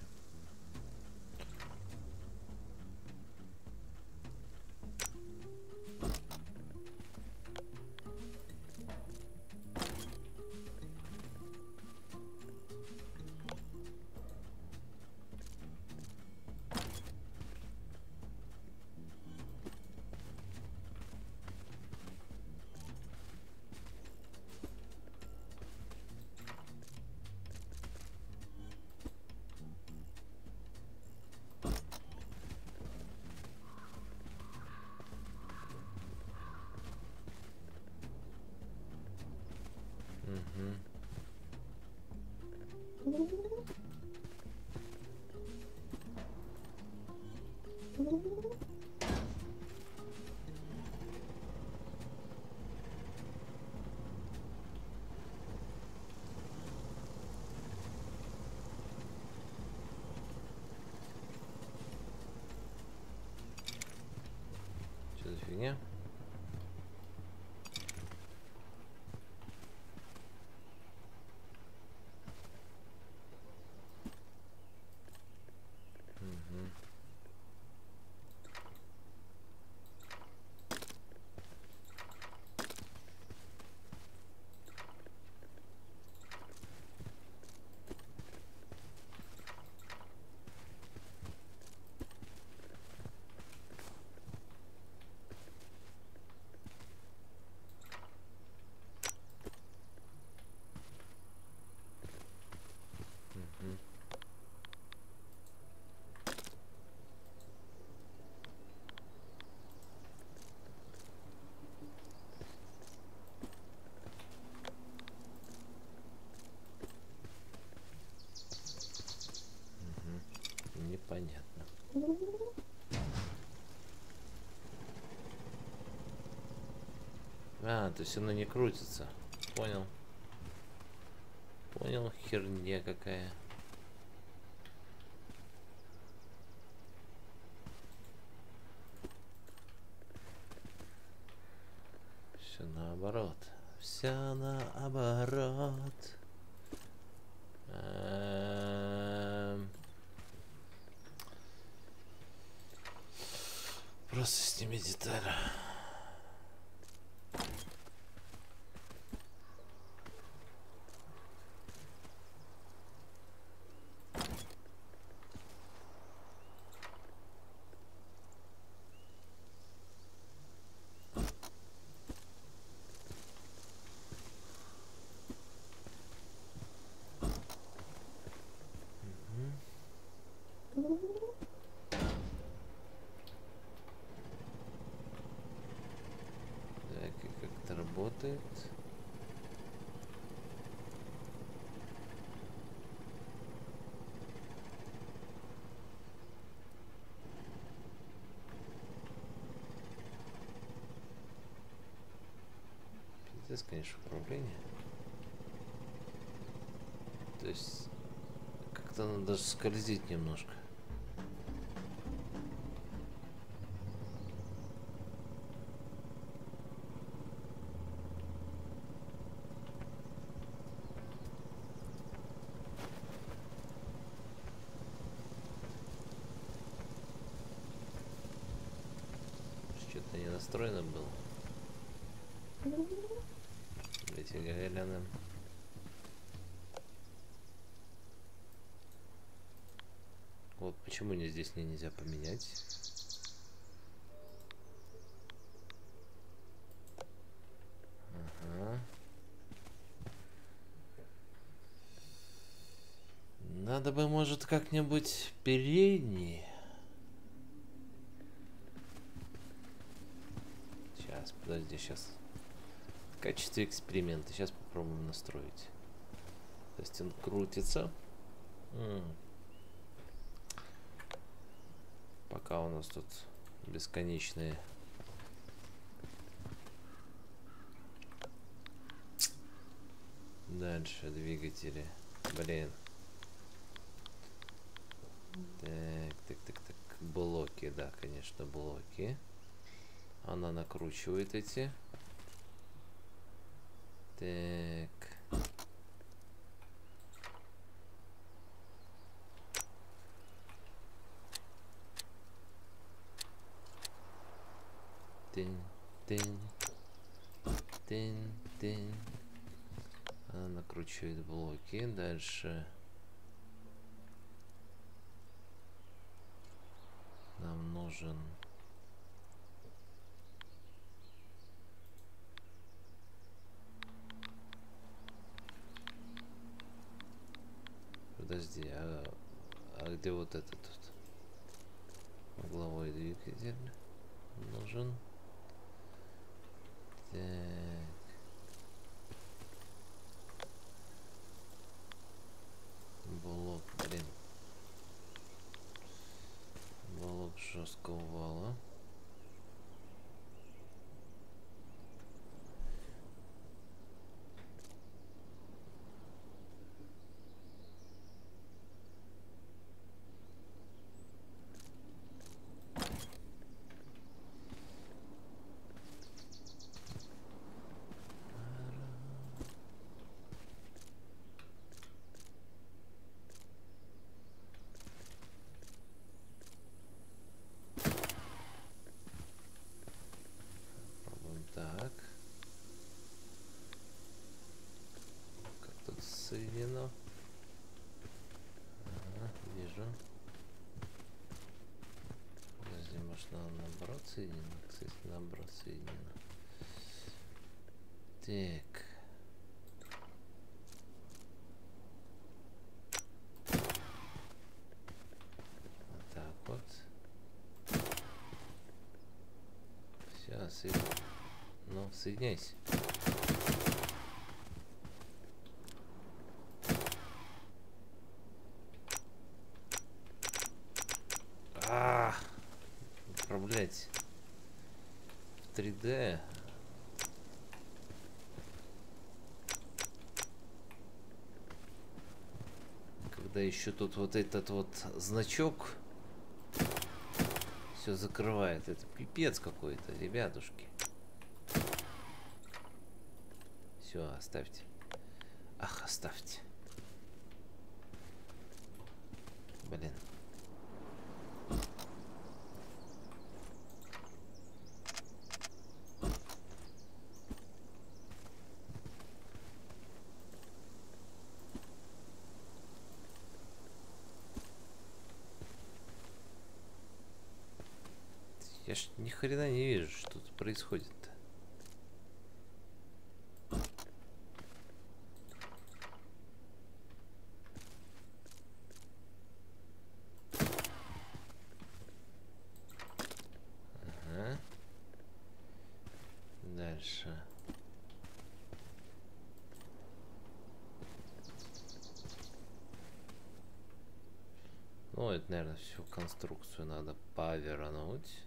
А, то есть оно не крутится. Понял. Понял, херня какая. Все наоборот. Все наоборот. Эм. Просто сними деталь. Так, и как это работает? Пиздец, конечно, управление. То есть как-то надо даже скользить немножко. настроено было. Давайте глянем. Вот почему мне здесь не нельзя поменять. Ага. Надо бы, может, как-нибудь передний. Сейчас, подожди, сейчас. В качестве эксперимента. Сейчас попробуем настроить. То есть он крутится. У нас тут бесконечные Дальше двигатели. Блин. Так, так, так, так. Блоки, да, конечно, блоки. Она накручивает эти. Так. Тын, тын, тын, тын. Она накручивает блоки. Дальше нам нужен Подожди, а, а где вот этот вот угловой двигатель нужен? Так. Блок, блин. Блок жесткого вала. Пробуем так. Как тут соединено? Ага, вижу. Подожди, может надо наоборот соединено? Кстати, наоборот соединено. Так. Вот так вот. Сейчас и... Ну, соединяйся. А, управлять в 3D. Когда еще тут вот этот вот значок все закрывает. Это пипец какой-то, ребятушки. Все, оставьте. Ах, оставьте. Блин. Я ж ни хрена не вижу, что тут происходит-то. Ага. Дальше. Ну, это, наверное, всю конструкцию надо повернуть.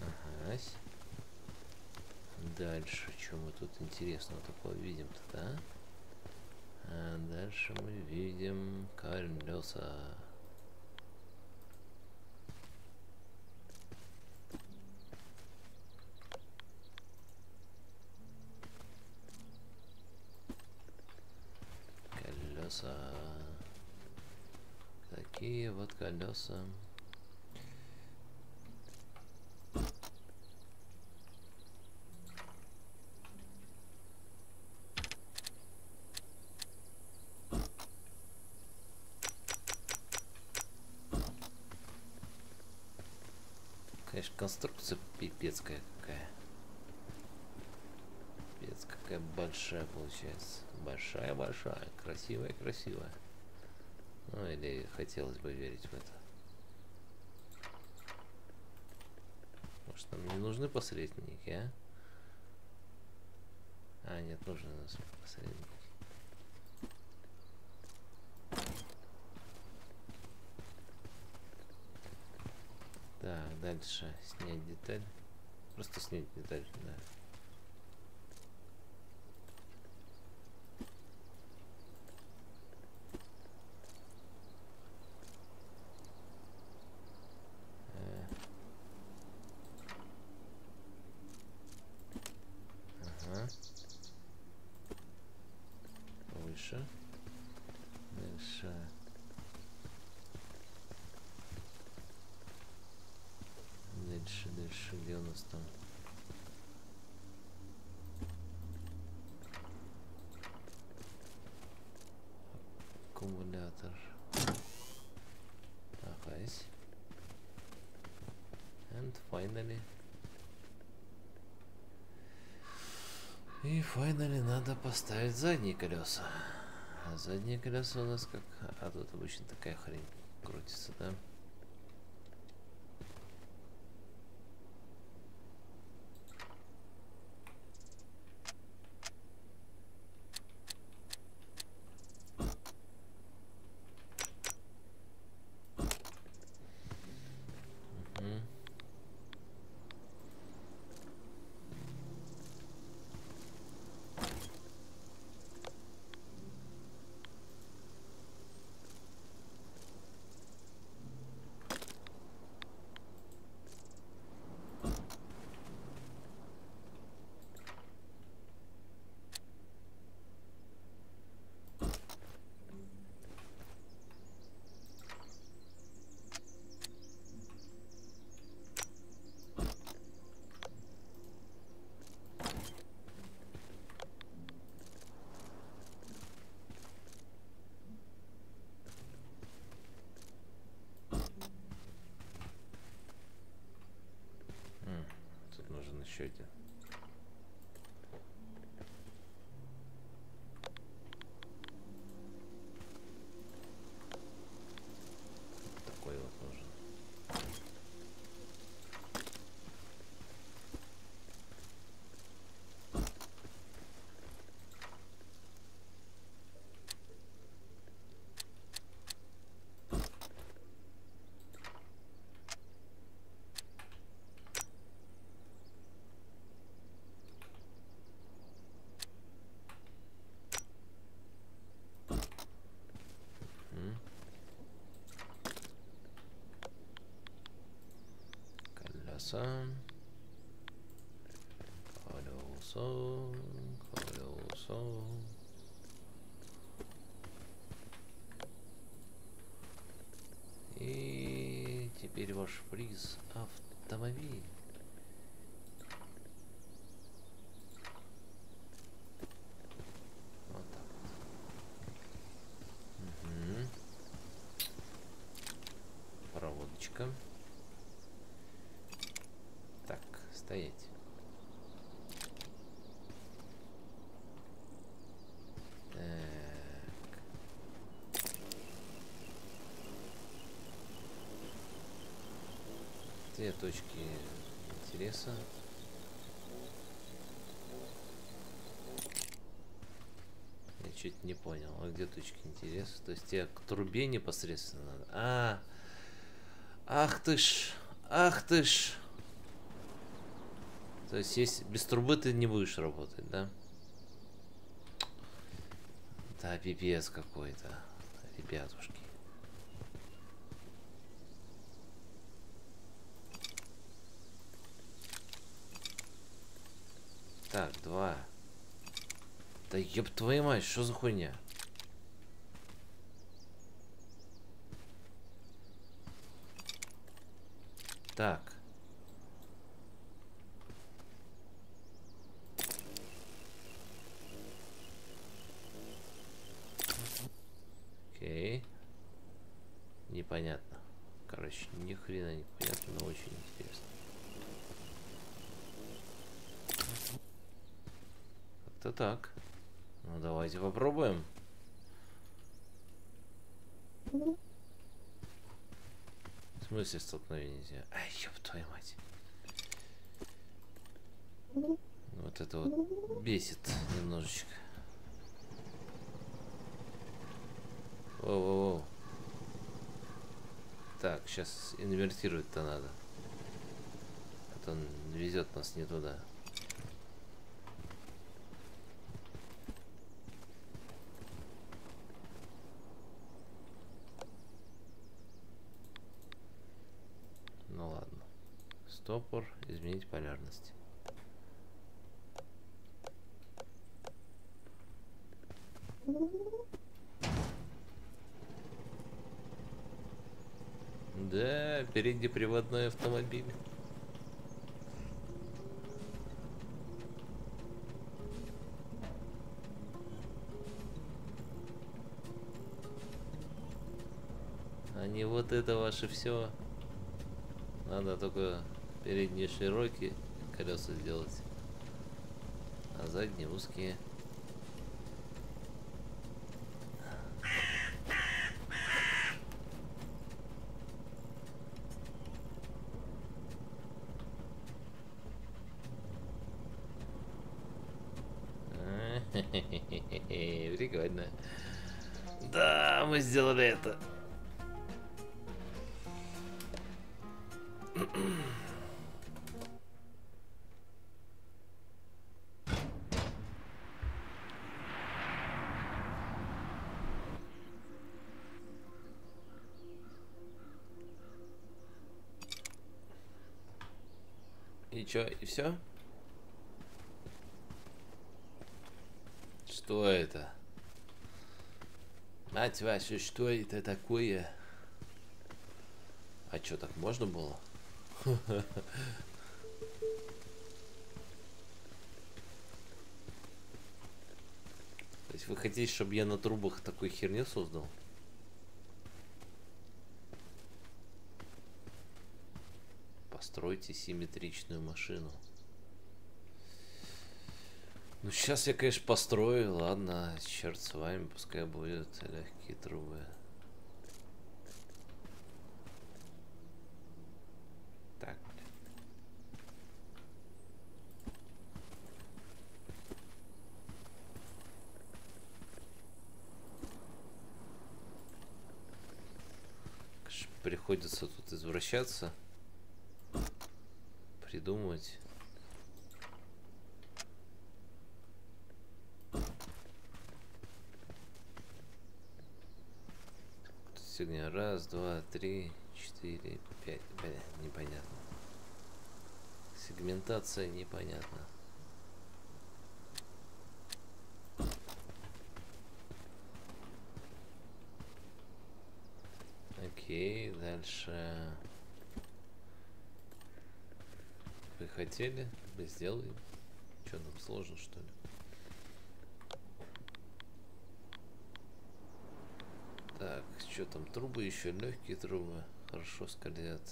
Агась. Дальше, что мы тут интересного такого видим-то, да? дальше мы видим колеса. Колеса. Такие вот колеса. Конструкция пипецкая какая. Пипец какая большая получается. Большая-большая, красивая-красивая. Ну или хотелось бы верить в это. Может нам не нужны посредники, а? А, нет, нужны у нас посредники. Так, дальше снять деталь. Просто снять деталь, да. Э. Ага. Выше. Дальше. Дальше, дальше, где у нас там? Аккумулятор. Ага, And finally. И finally надо поставить задние колеса. А задние колеса у нас как... А тут обычно такая хрень крутится, да? Мгм. М, Тут нужен еще один. Такой вот нужен. М. Колеса. Колесо. Колесо. И теперь ваш приз автомобиль. Вот так вот. Мгм. Проводочка. Так, стоять. Так. Две точки интереса. Я чуть не понял. А где точки интереса? То есть тебе к трубе непосредственно надо. А, ах ты ж, ах ты ж. То есть есть без трубы ты не будешь работать, да? Да, пипец какой-то, ребятушки. Да ёб твою мать, что за хуйня? Так. Окей. Непонятно. Короче, ни хрена не понятно, но очень интересно. Как-то так. Ну, давайте попробуем. В смысле столкновения? Ай, ёб твою мать. Вот это вот бесит немножечко. Воу-воу-воу. Так, сейчас инвертировать-то надо. А то он везет нас не туда. Ну ладно. Стопор, изменить полярность. Да, переднеприводной автомобиль. А не вот это ваше все. Надо только передние широкие колеса сделать, а задние узкие. Чё, и все? Что это? Мать вашу, что это такое? А что, так можно было? То есть вы хотите, чтобы я на трубах такой херню создал? Постройте симметричную машину. Ну, сейчас я, конечно, построю. Ладно, черт с вами, пускай будут легкие трубы. Так. Приходится тут извращаться, Тут Сегодня раз, два, три, четыре, пять. Бля, непонятно. Сегментация непонятна. Окей, дальше. Вы хотели? Мы сделаем. Что нам сложно, что ли? Так, что там, трубы еще легкие трубы, хорошо скользят.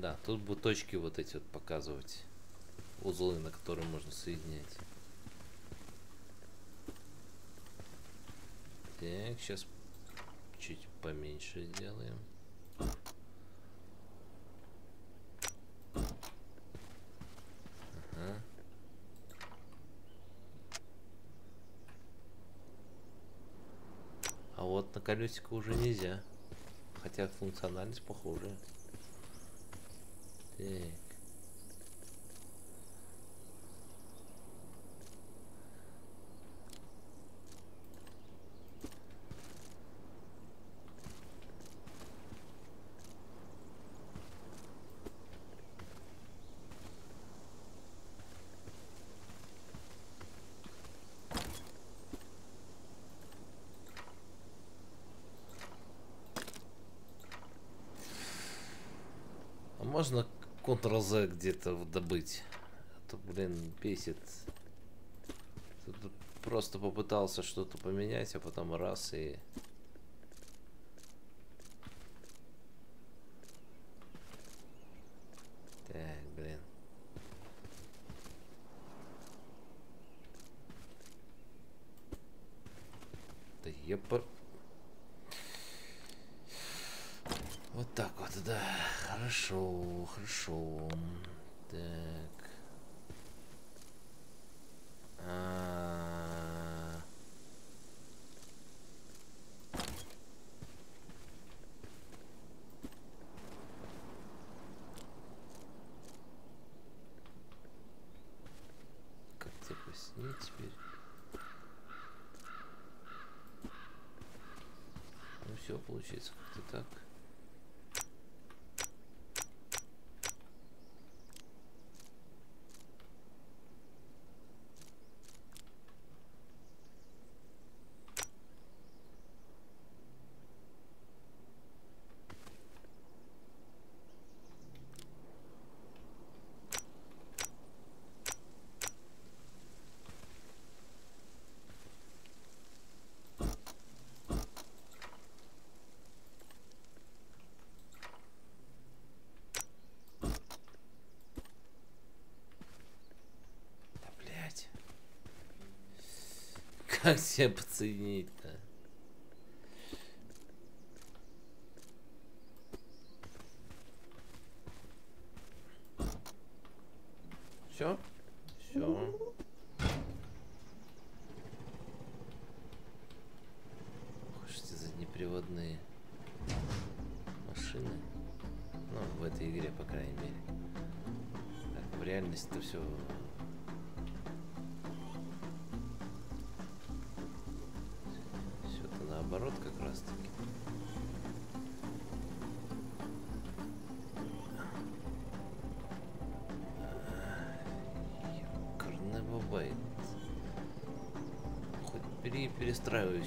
Да, тут бы точки вот эти вот показывать. Узлы, на которые можно соединять. Так, сейчас чуть поменьше сделаем. А вот на колесико уже нельзя. Хотя функциональность похожая. Так. А можно Ctrl-Z где-то добыть? А то, блин, бесит. Тут просто попытался что-то поменять, а потом раз и... Так, блин. Да епа... Вот так вот, да. Хорошо, хорошо. Так. А, Как тебя поснять теперь? Ну все, получается как-то так. Да, блядь. Как себя подсоединить-то?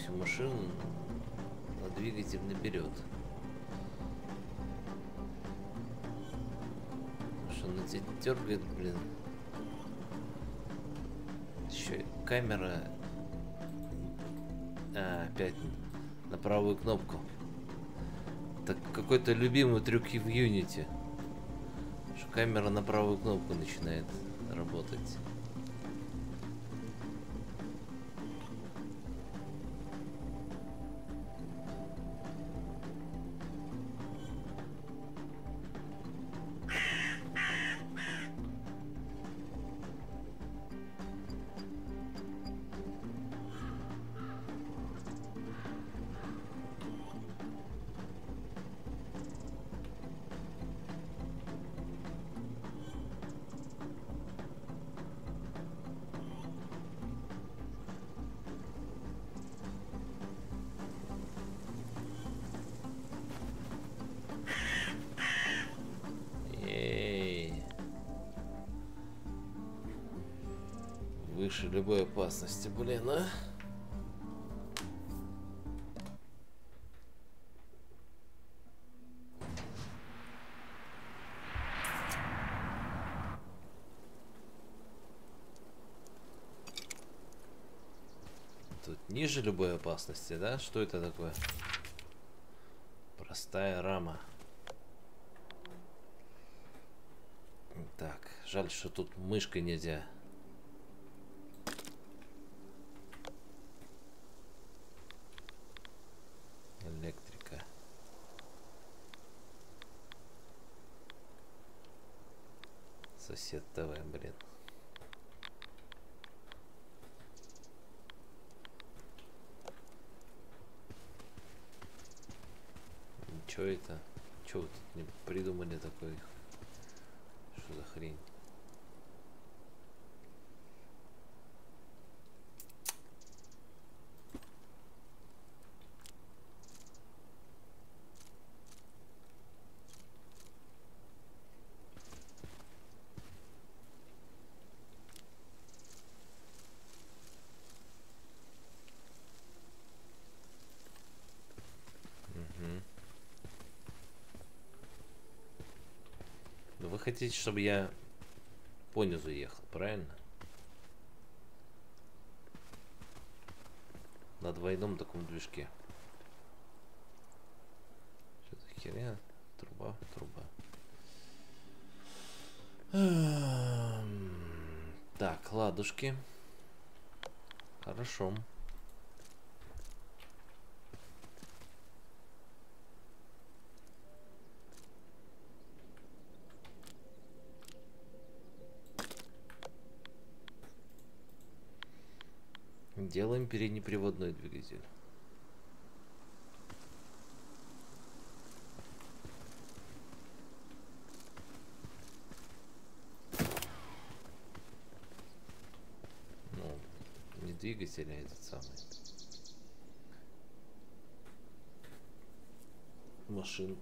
Всю машину, но двигатель наберет. Что она тебя дергает, блин. Еще камера а, опять на правую кнопку. Так какой-то любимый трюк в Unity. Что камера на правую кнопку начинает работать. Опасности, блин, а? Тут ниже любой опасности, да? Что это такое? Простая рама. Так, жаль, что тут мышкой нельзя. Электрика. Сосед ТВ, блин. Чё это? Чё вы тут не придумали такой? Что за хрень? Мгм. Хотите, чтобы я понизу ехал, правильно? На двойном таком движке. Что за херня? Труба, труба. Эм, Так, ладушки. Хорошо. Делаем переднеприводной двигатель. Ну, двигатель, а этот самый. Машин.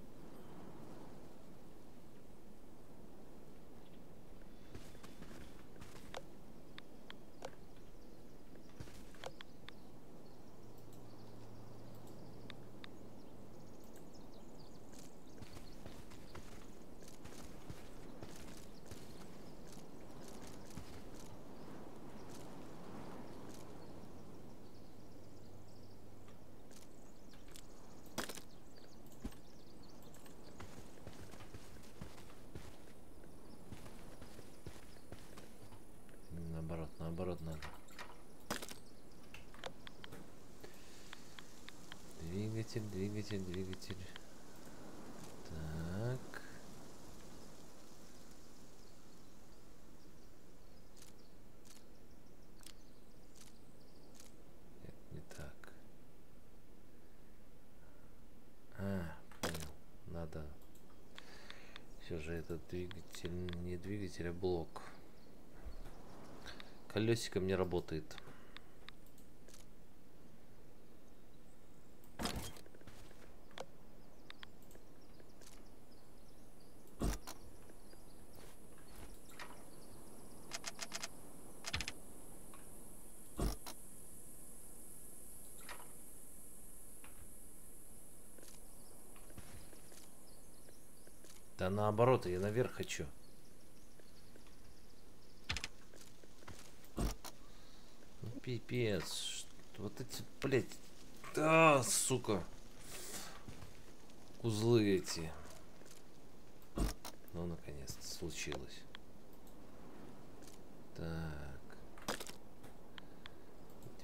Наоборот, наоборот надо. Двигатель, двигатель, двигатель. Так. Нет, не так. А, понял. Надо. Все же этот двигатель, не двигатель, а блок. Колесиком не работает. Да наоборот, я наверх хочу. Ну, пипец. Вот эти, блядь. Да, сука. Узлы эти. Ну, наконец-то случилось. Так.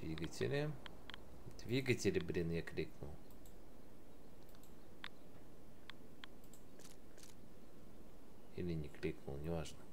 Двигатели. Двигатели, блин, я кликнул. Или не кликнул, неважно.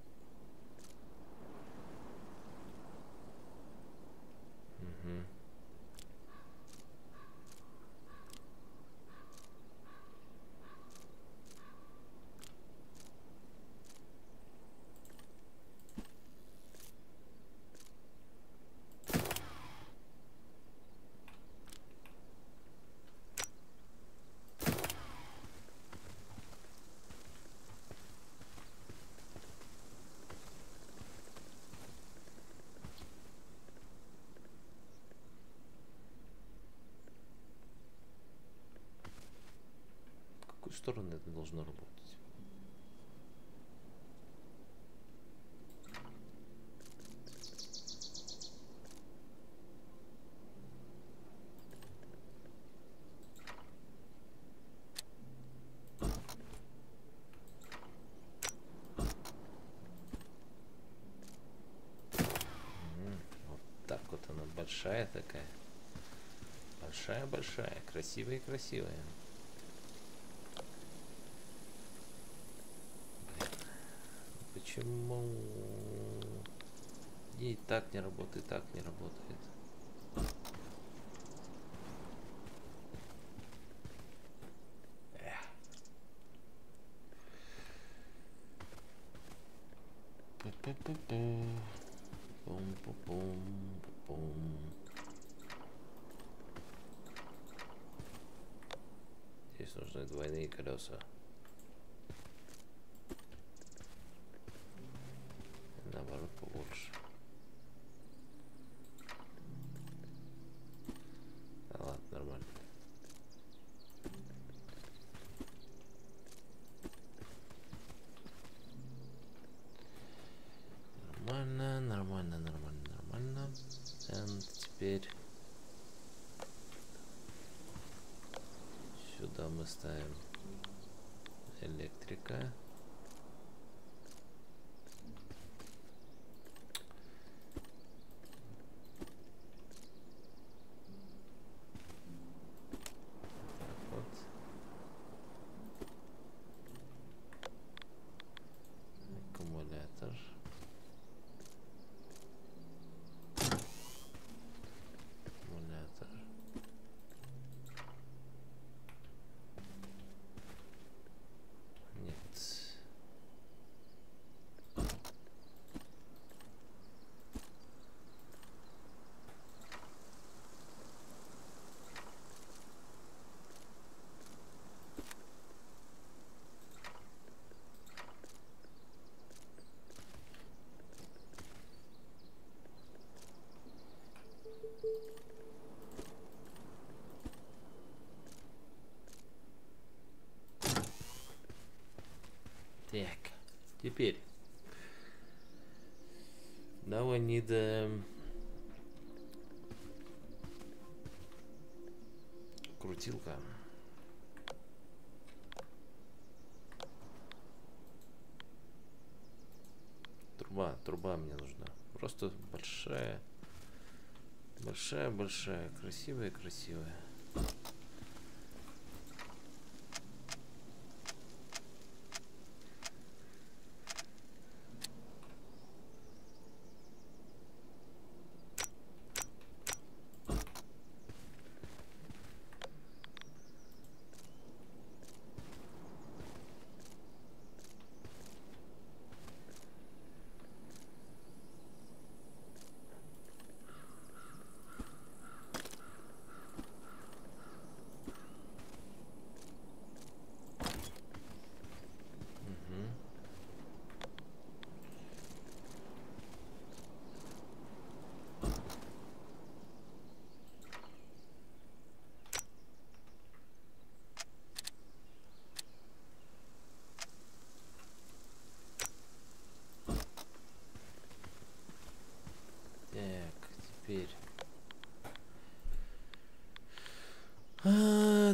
Должно работать? Вот так вот она большая такая. Большая-большая, красивая-красивая. Почему и так не работает, так не работает? просто большая. Большая-большая. Красивая-красивая.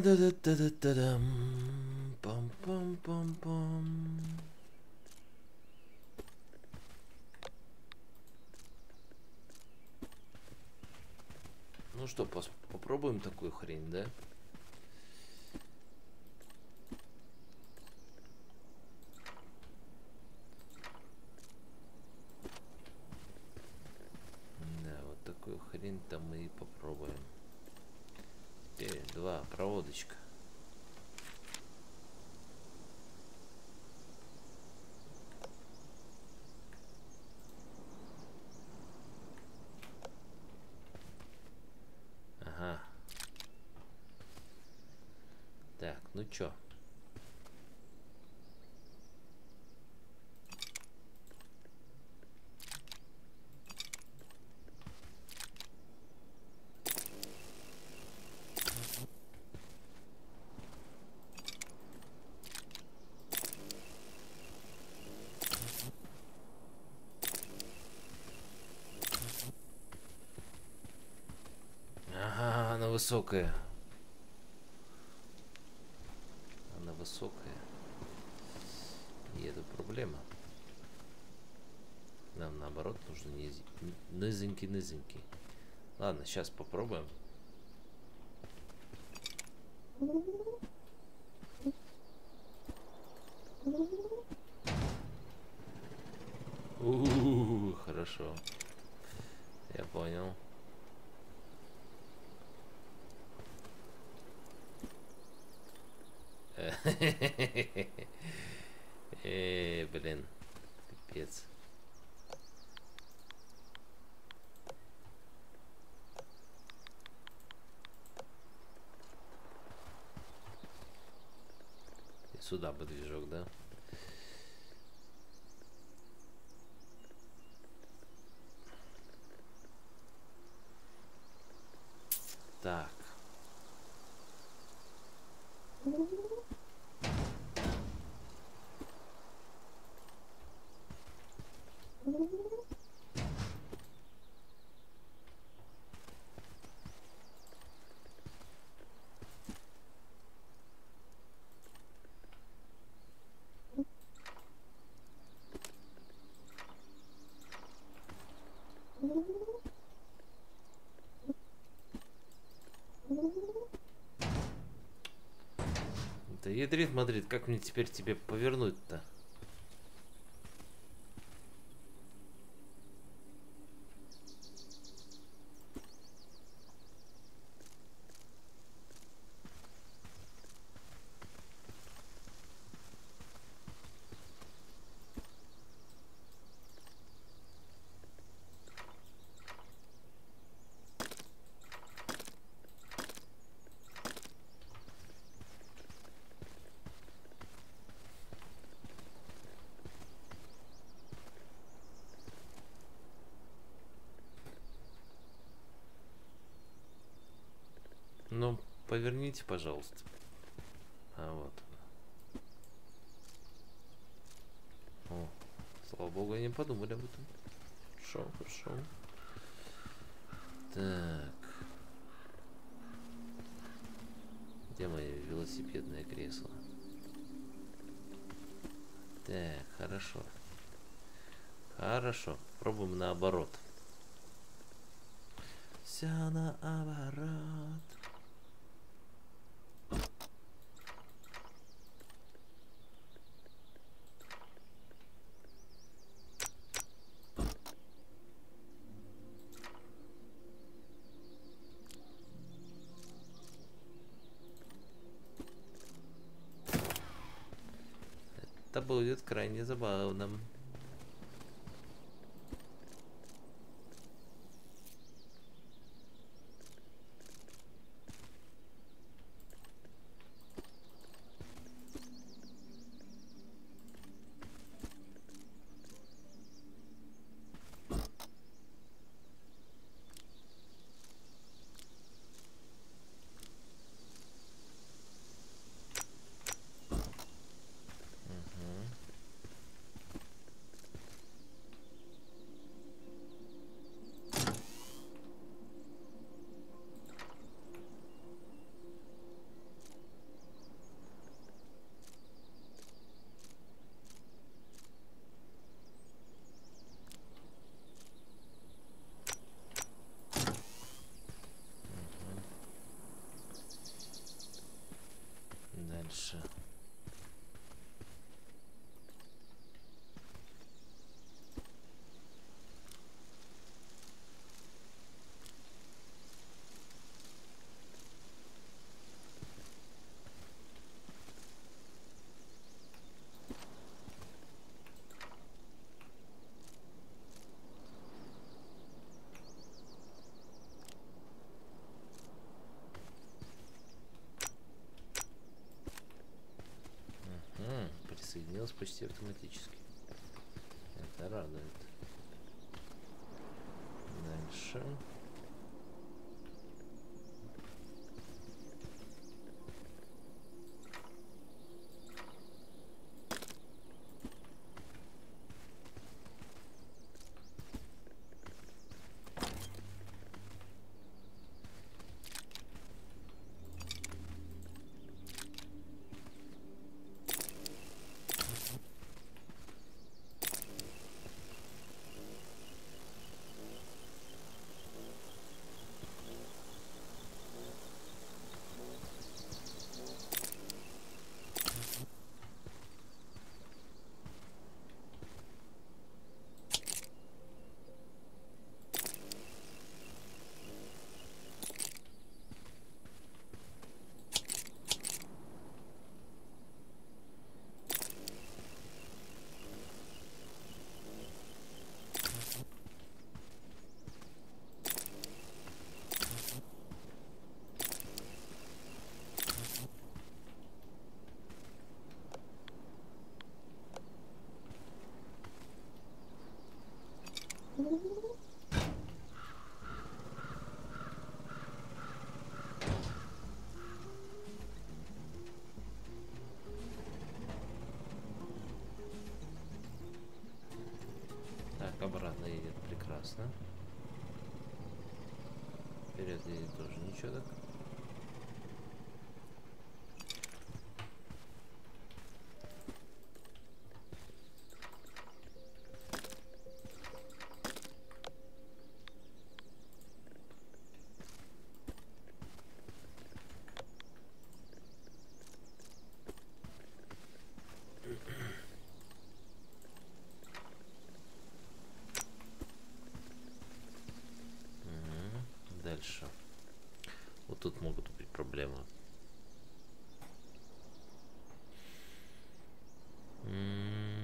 да да да да да да пам пам пам пам Ну что, попробуем такую хрень, да? тут? Ага, она высокая. низенький-низенький. Ладно, сейчас попробуем. Ядрит Мадрид, как мне теперь тебе повернуть-то? Ну, поверните, пожалуйста. А вот. О, слава богу, я не подумали об этом. Хорошо, хорошо. Так. Где мое велосипедное кресло? Так, хорошо. Хорошо. Пробуем наоборот. Все наоборот. Это будет крайне забавно. Дальше. М, Присоединилась почти автоматически. Это радует. Дальше. Едет прекрасно. Вперед едет тоже ничего так. дальше. Вот тут могут быть проблемы. М.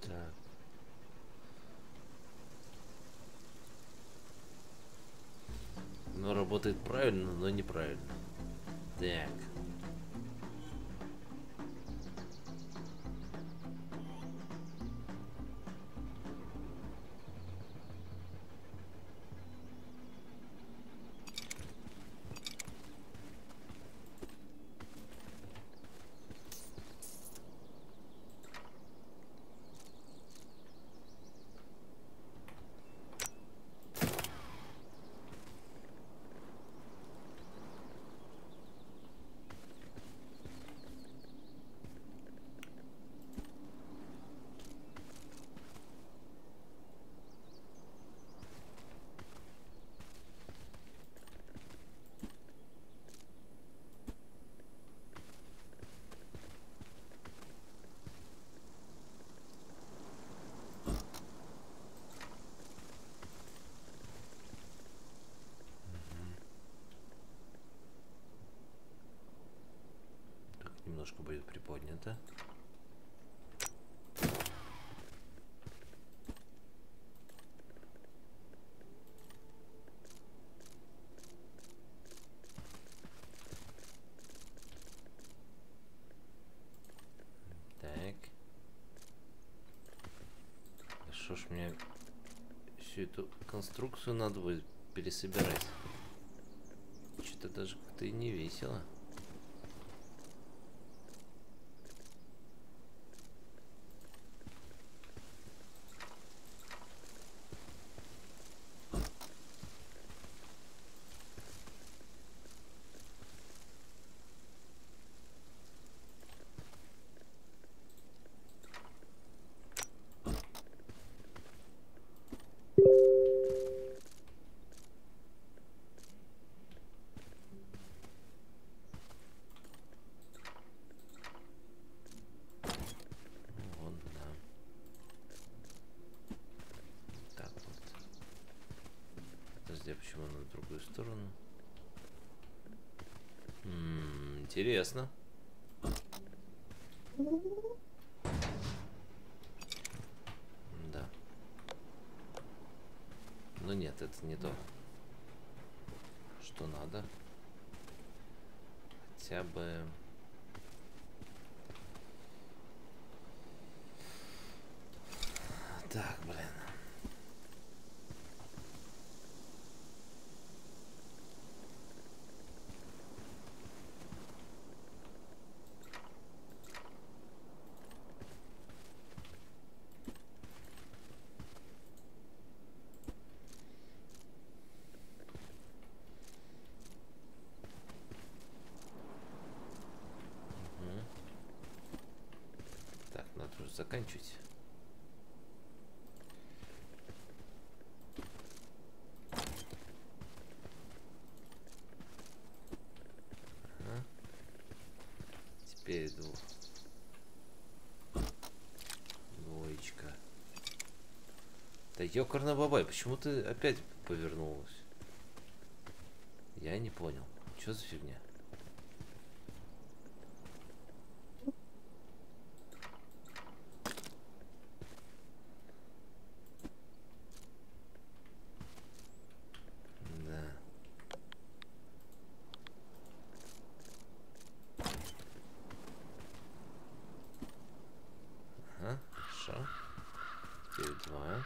Так. Ну, работает правильно, но неправильно. Так. Приподнято. Так. Что ж мне всю эту конструкцию надо будет пересобирать? Что-то даже как-то и не весело. Вот, да. Так вот. Подожди, а почему на другую сторону? М, интересно. Да. Но нет, это не то. Что надо. Хотя бы... Так, блин. Мгм. Так, надо уже заканчивать. Теперь двух. Двоечка. Да ёкарный бабай, почему ты опять повернулась? Я не понял. Что за фигня? Да. Ага, хорошо. Теперь два.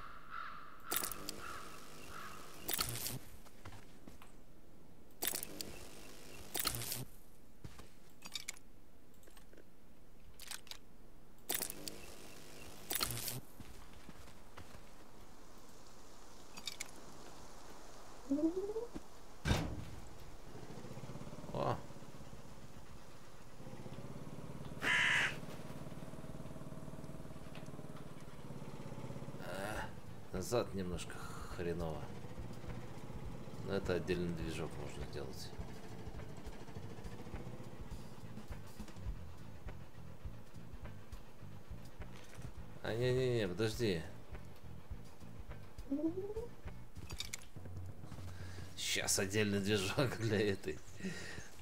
Назад немножко хреново. Но это отдельный движок можно сделать. А, не-не-не, подожди. Сейчас отдельный движок для этой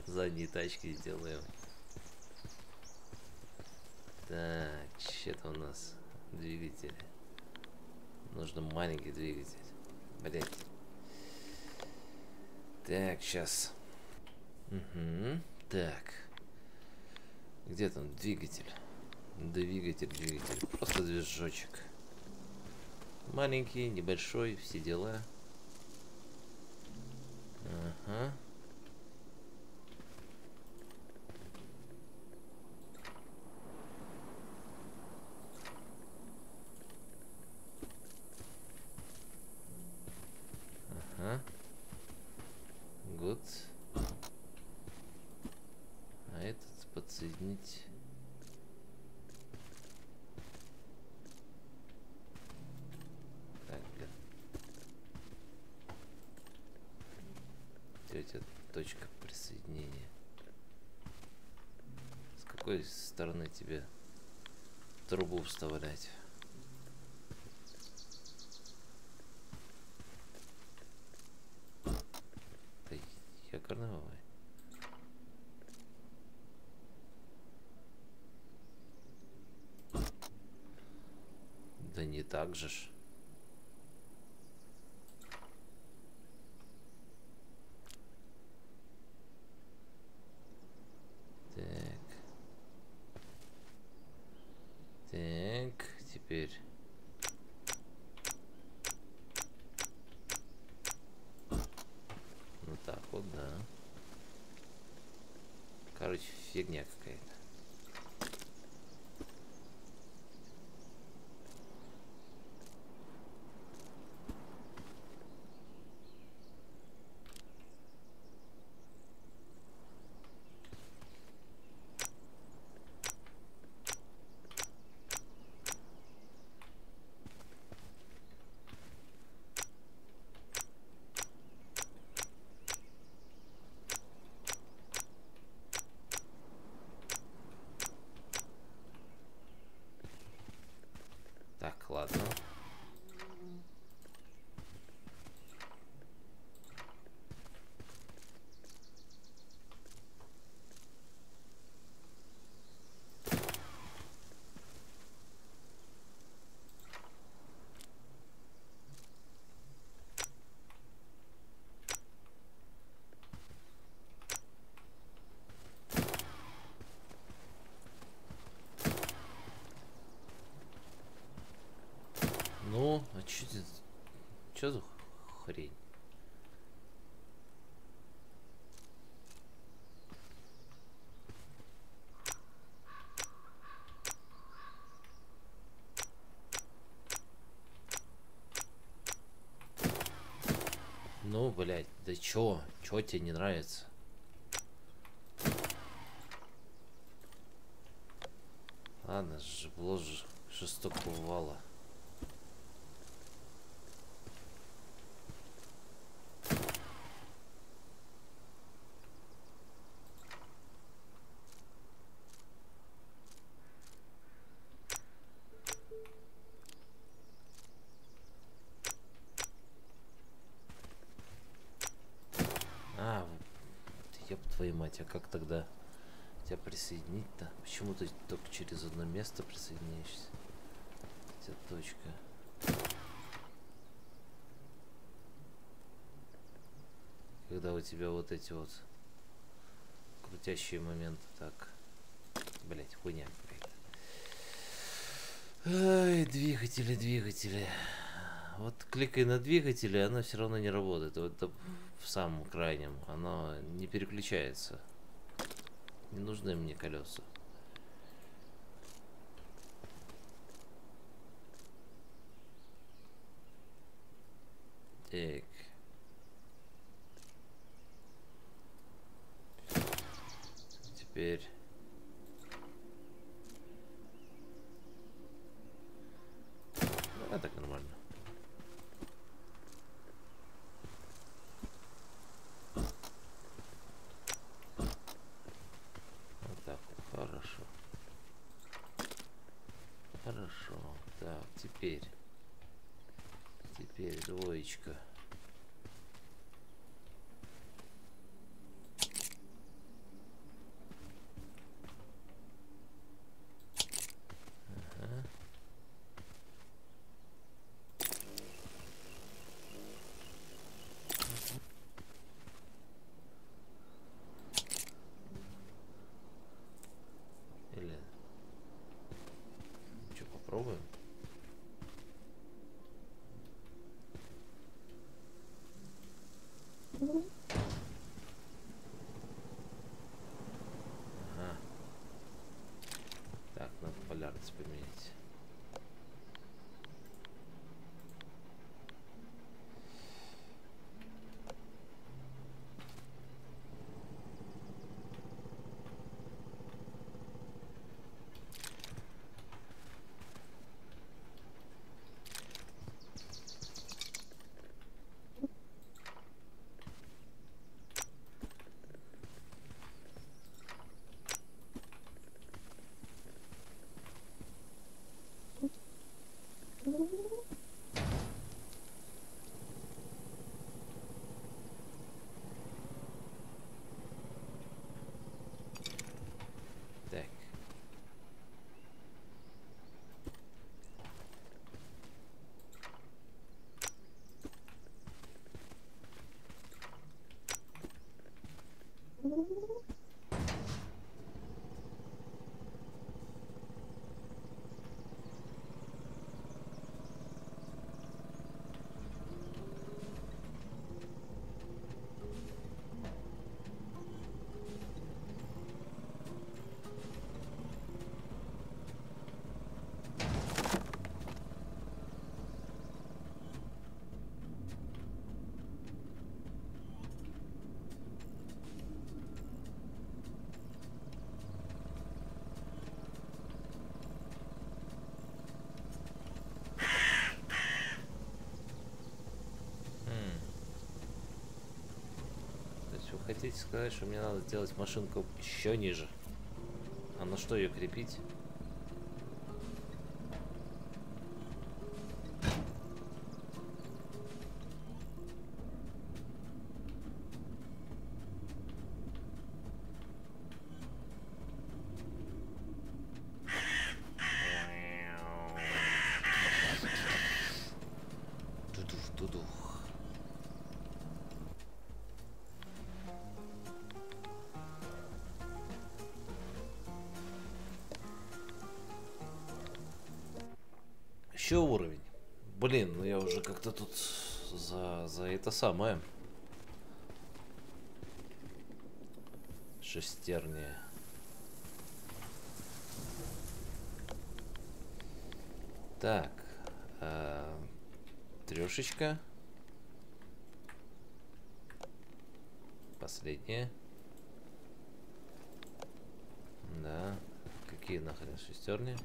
задней тачки сделаем. Так, что-то у нас двигатель. Нужно маленький двигатель. Блять. Так, сейчас. Угу. Так. Где там двигатель? Двигатель, двигатель. Просто движочек. Маленький, небольшой, все дела. Ага. Гуд. А этот подсоединить. Так, блин. Где у тебя точка присоединения? С какой стороны тебе трубу вставлять? Якорный бывай. Да не так же ж. Ну, блядь, да чё? Чё тебе не нравится? Ладно, ж- жестокого вала. А, ёб мать, а как тогда тебя присоединить-то? Почему ты только через одно место присоединяешься? Тебя точка. Когда у тебя вот эти вот крутящие моменты так. Блять, хуйня какая-то. Ай, двигатели, двигатели. Вот кликай на двигатели, оно все равно не работает. Вот это в самом крайнем. Оно не переключается. Не нужны мне колеса. Хотите сказать, что мне надо сделать машинку еще ниже? А на что ее крепить? Как-то тут за, за это самое. Шестерни. Так. а, Трешечка. Последняя. Да. Какие нахрен шестерни?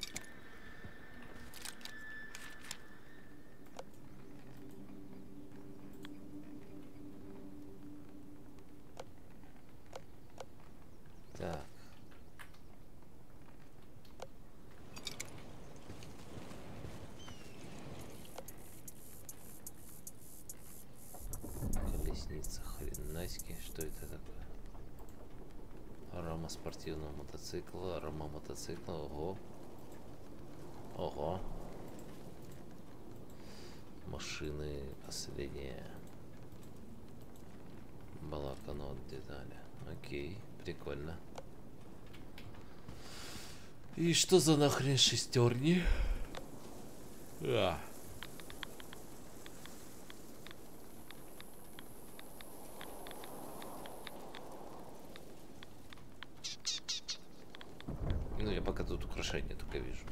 Так. Колесница, хренаськи, что это такое? Рама спортивного мотоцикла, рама мотоцикла, ого. Ого. Машины последние. Балаканот детали. Окей, прикольно. И что за нахрен шестерни? А. Ну, я пока тут украшения только вижу.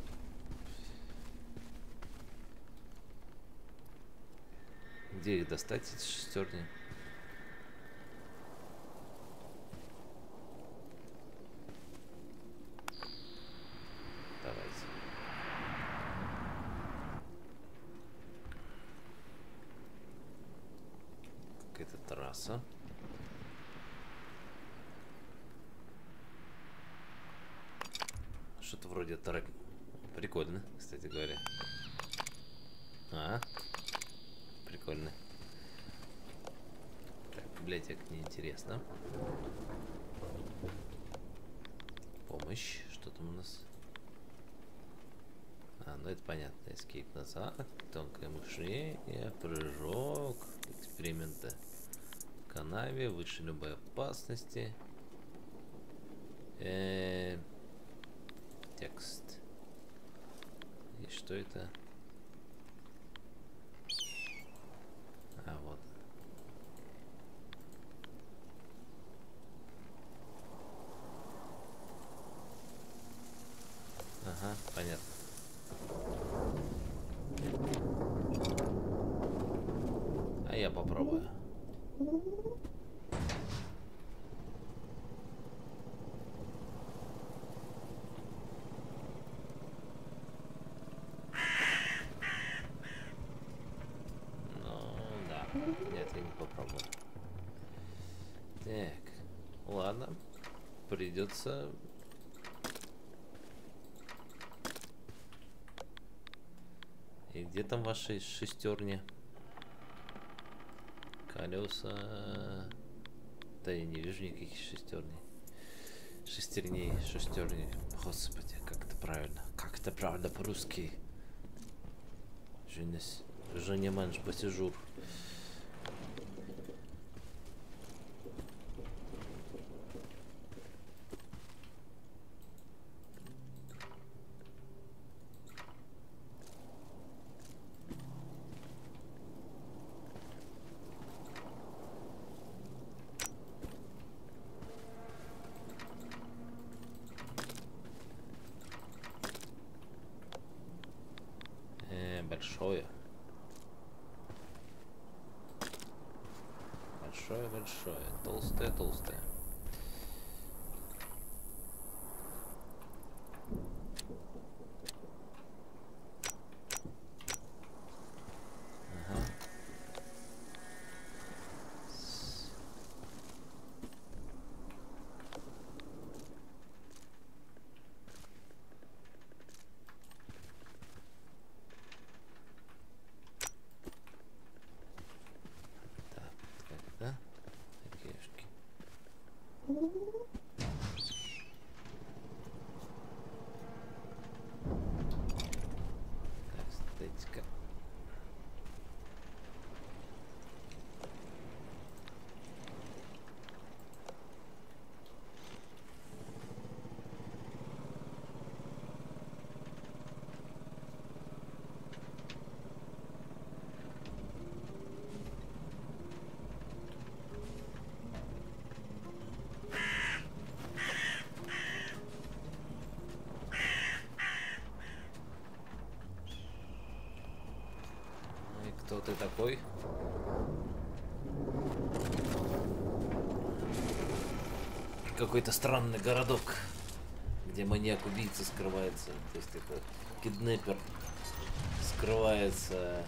Где достать, эти шестерни? Давайте. Какая-то трасса. Что-то вроде трек. Прикольно, кстати говоря. А? Прикольно. библиотека неинтересна. Помощь. Что там у нас? А, ну это понятно. Escape назад, тонкое мышление, прыжок, эксперименты в канаве, выше любой опасности. Э, текст. И что это? А, вот. Ага, понятно. А я попробую. Ну, да. Нет, я не попробую. Так, ладно. Придется... И где там ваши шестерни? Колеса... Да я не вижу никаких шестерней. Шестерней, шестерней. Господи, как это правильно? Как это правильно по-русски? Je ne, je ne ты такой? Какой-то странный городок, где маньяк-убийца скрывается. То есть это киднепер скрывается.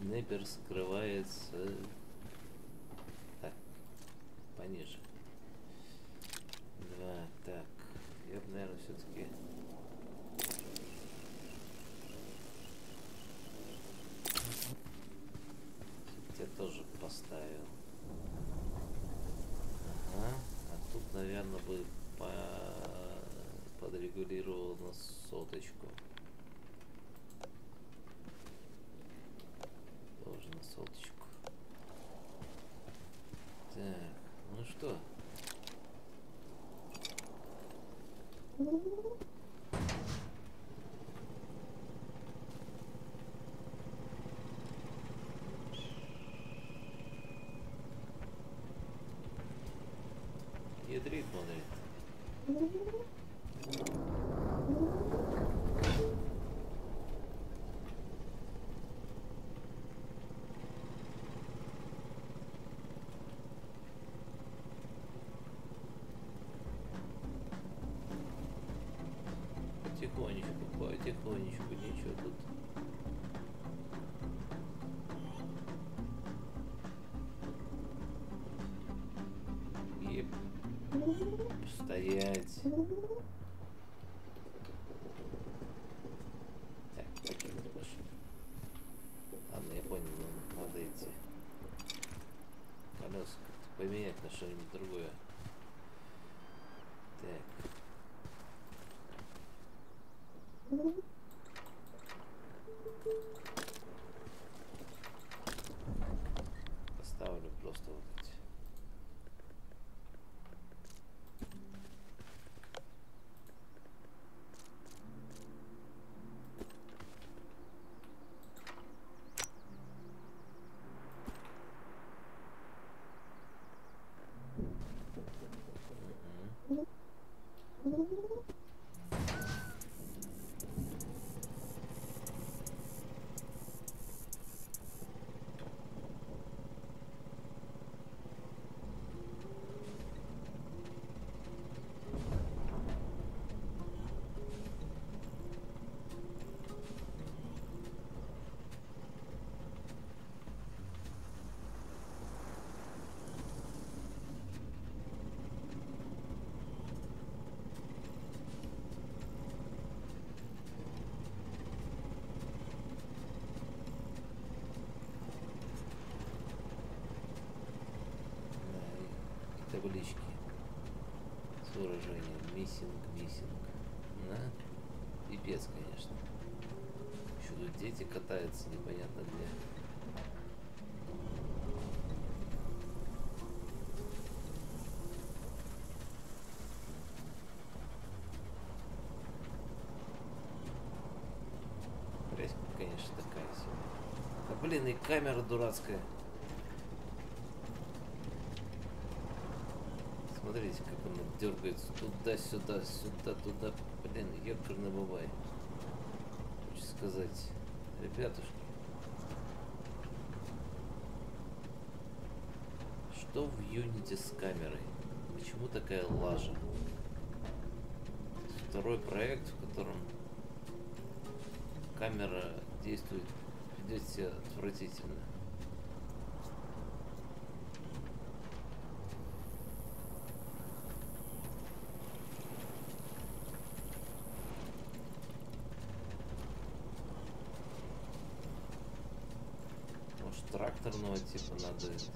Киднепер скрывается... Так, пониже. Два, так. Я бы, наверное, все-таки... Тебя тоже поставил. Ага. А тут, наверное, бы по... подрегулировал на соточку. Тоже на соточку. Так, ну что? Ядрит, смотри. to таблички с выражением missing, missing. Да? Пипец, конечно. Еще тут дети катаются непонятно где. Грязь, конечно, такая себе. Да блин, и камера дурацкая. Смотрите, как она дергается туда-сюда, сюда, туда. Блин, ёкарный бабай. Хочу сказать, ребятушки. Что в Unity с камерой? Почему такая лажа? Второй проект, в котором камера действует, ведет себя отвратительно. Может тракторного типа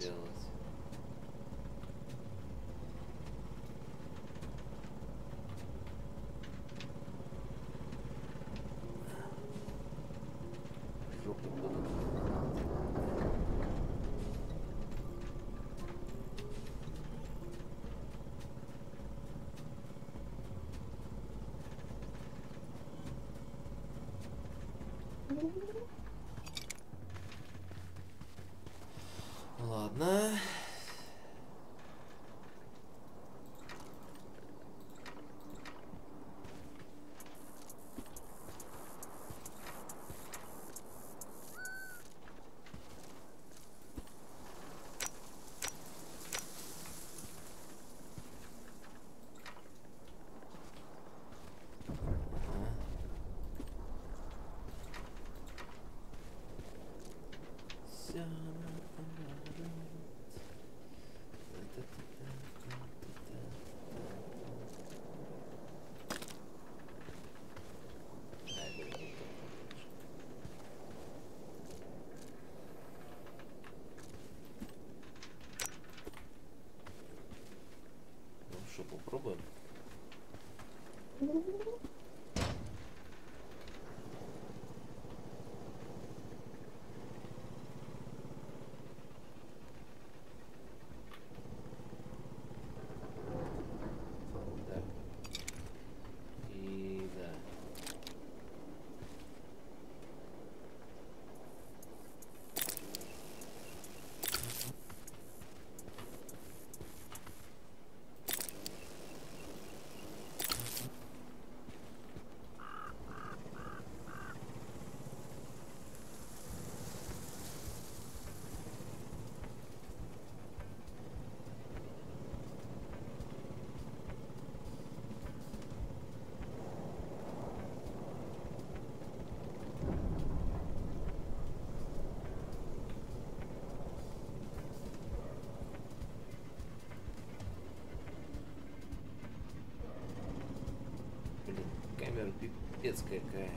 камера пипец какая.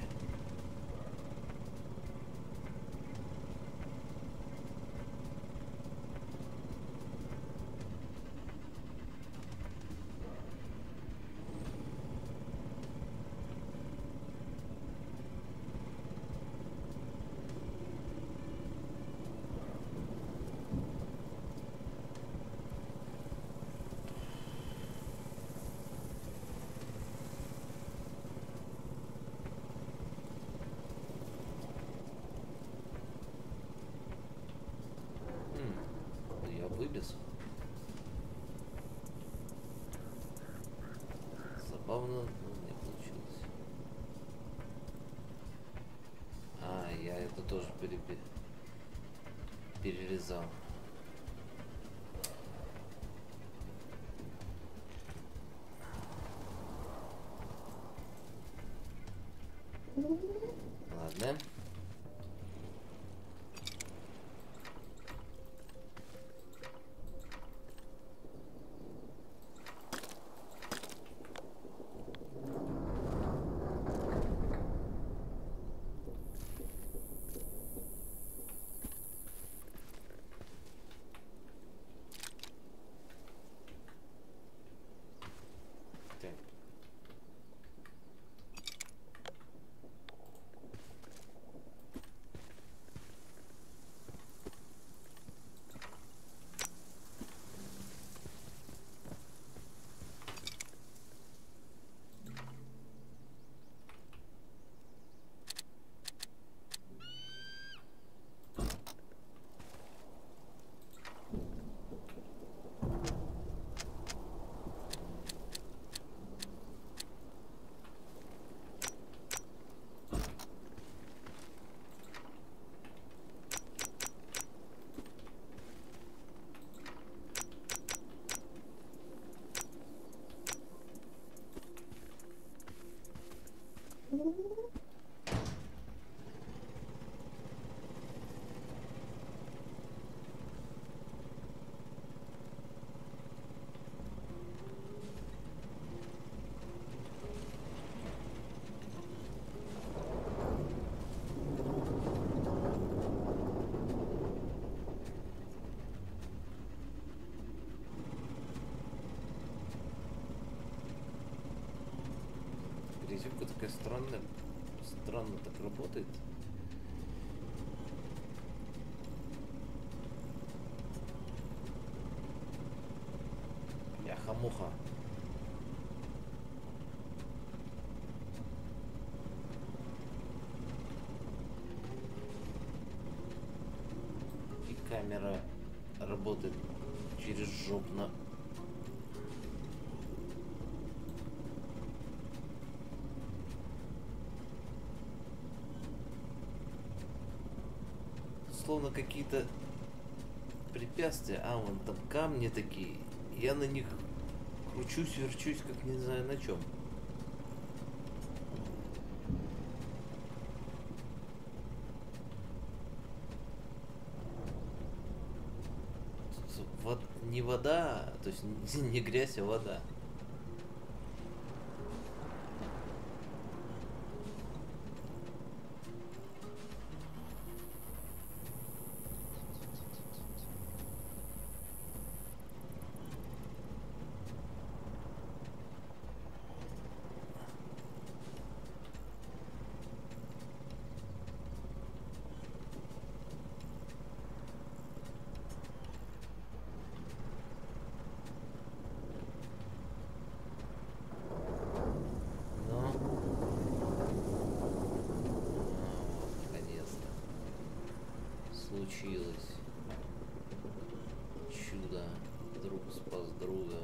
М, вылез. Забавно, но не получилось. А, я это тоже перепе- перерезал. Такая странная, странно так работает. Яха-муха. И камера работает через жопно. Словно какие-то препятствия. А, вон там камни такие. Я на них кручусь, верчусь, как не знаю на чем. Вод- не вода, а, то есть не грязь, а вода. Ну. А, вот, наконец-то. Случилось. Чудо. Друг спас друга.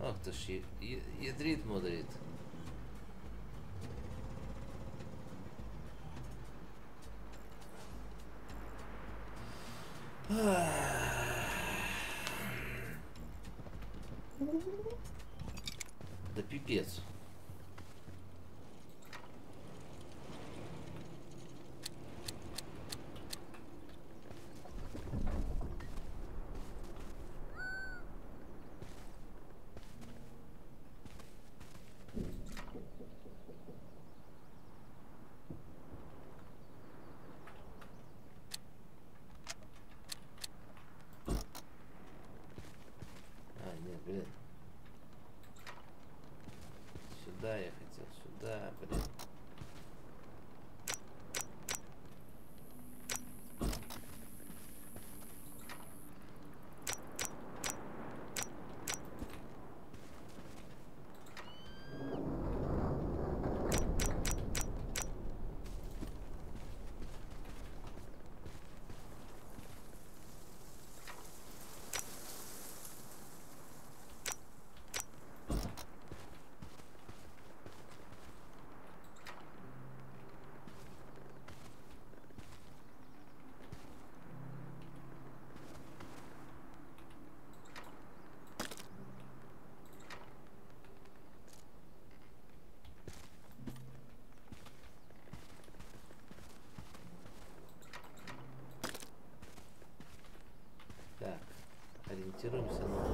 Ах ты ж, я- я- ядрит мудрит. Да пипец. А, нет, блин. Сюда я хотел, сюда, блин. Так, ориентируемся на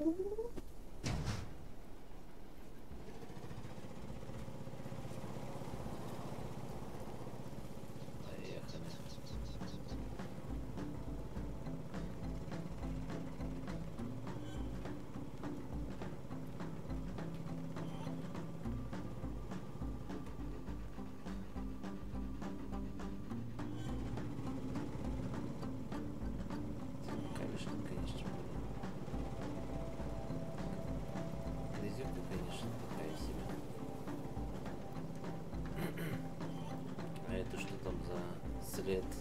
Mm-hmm. За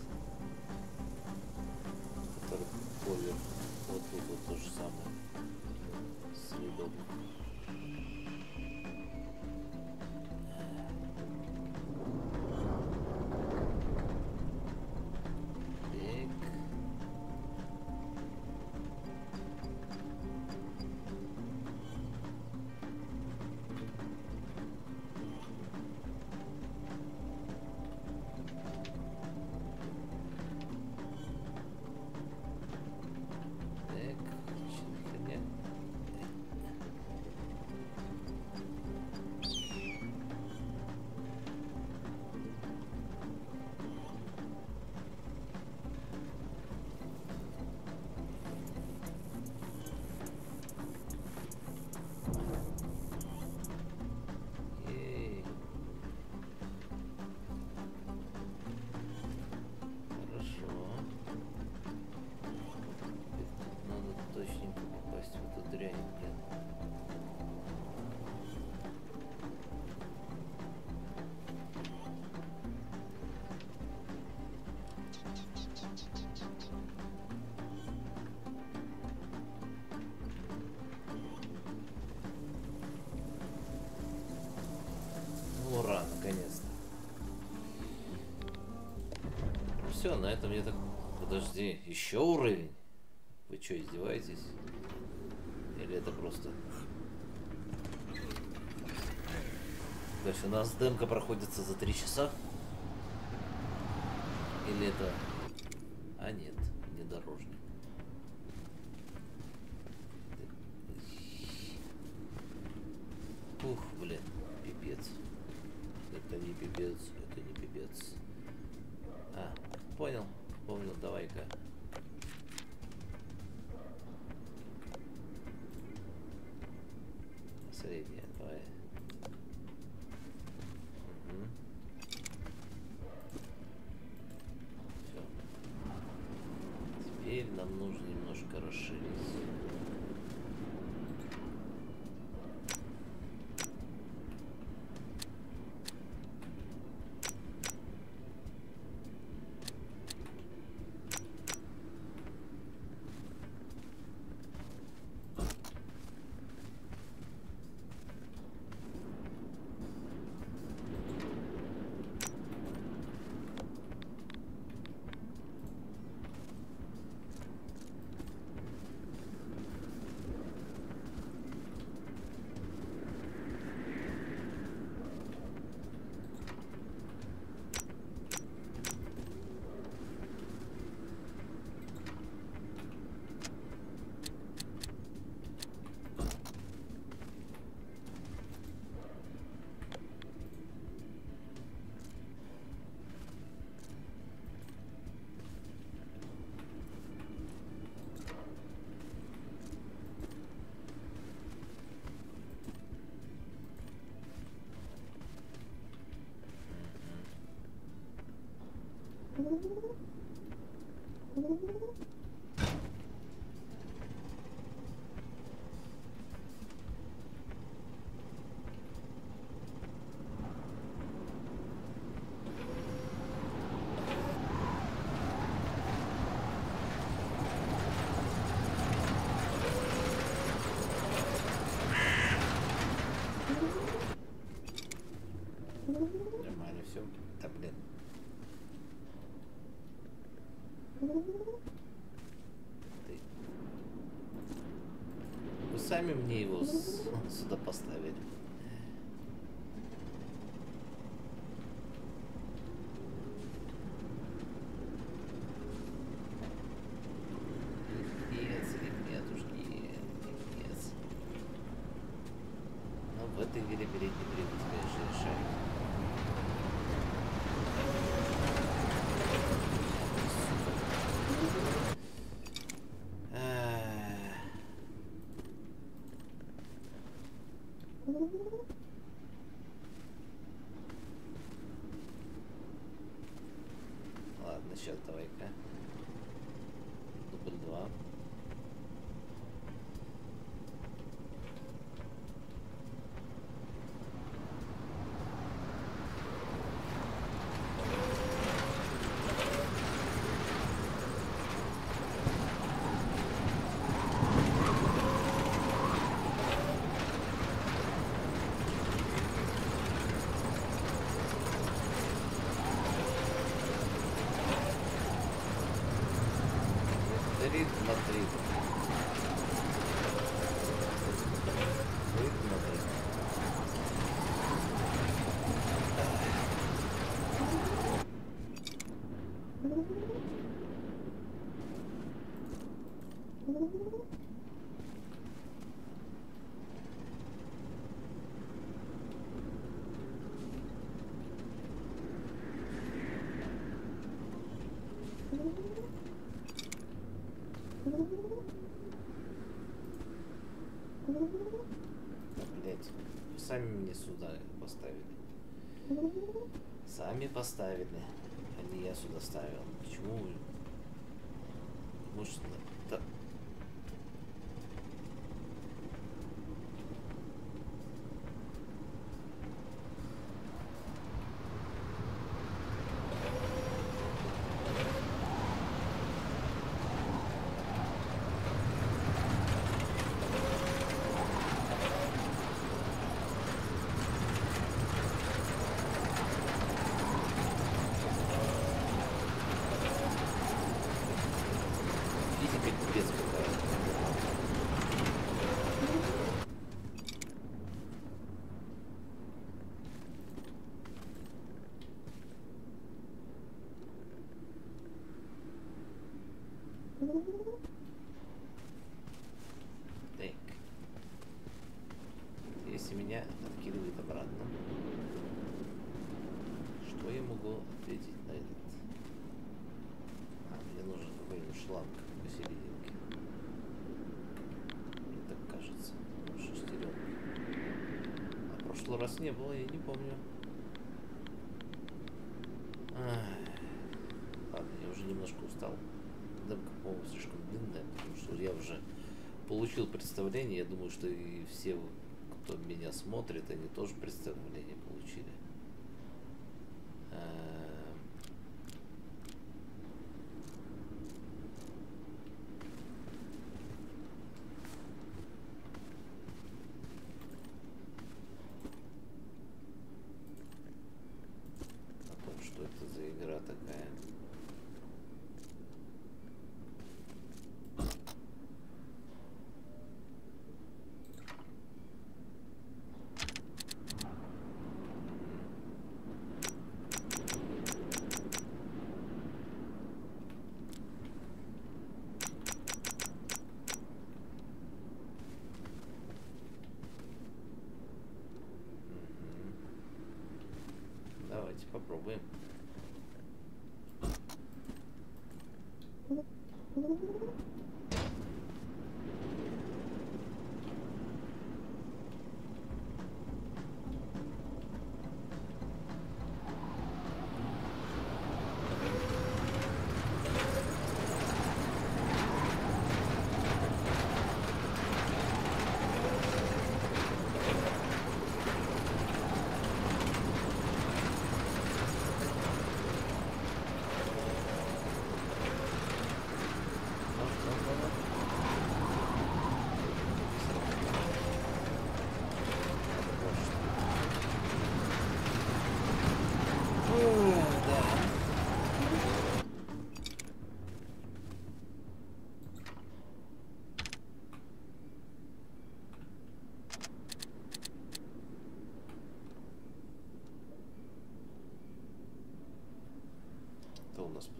все, на этом я так... Подожди, еще уровень? Вы что, издеваетесь? Или это просто... То есть у нас демка проходится за три часа? Или это... А нет, внедорожник. Ух, блин, пипец. Это не пипец, это не пипец. А, понял, понял, давай-ка. Mm-hmm. Вы сами мне его сюда поставили. Пипец, ребятушки, пипец. Но в этой игре передний привод, конечно, решает. Эх. Ладно, сейчас давай-ка. Дубль два. Ритм на три. Ритм на три. Блять, сами меня сюда поставили. Сами поставили, а не я сюда ставил. Почему? Может, Так. Если меня откидывает обратно, что я могу ответить на этот? А, мне нужен какой-нибудь шланг посерединке. Мне так кажется. Шестеренка. А прошлый раз не было, я не помню. Ай. Ладно, я уже немножко устал. Демка, по-моему, слишком длинная, потому что я уже получил представление. Я думаю, что и все, кто меня смотрит, они тоже представление получили. Эм. О том, что это за игра такая. Мгм. Давайте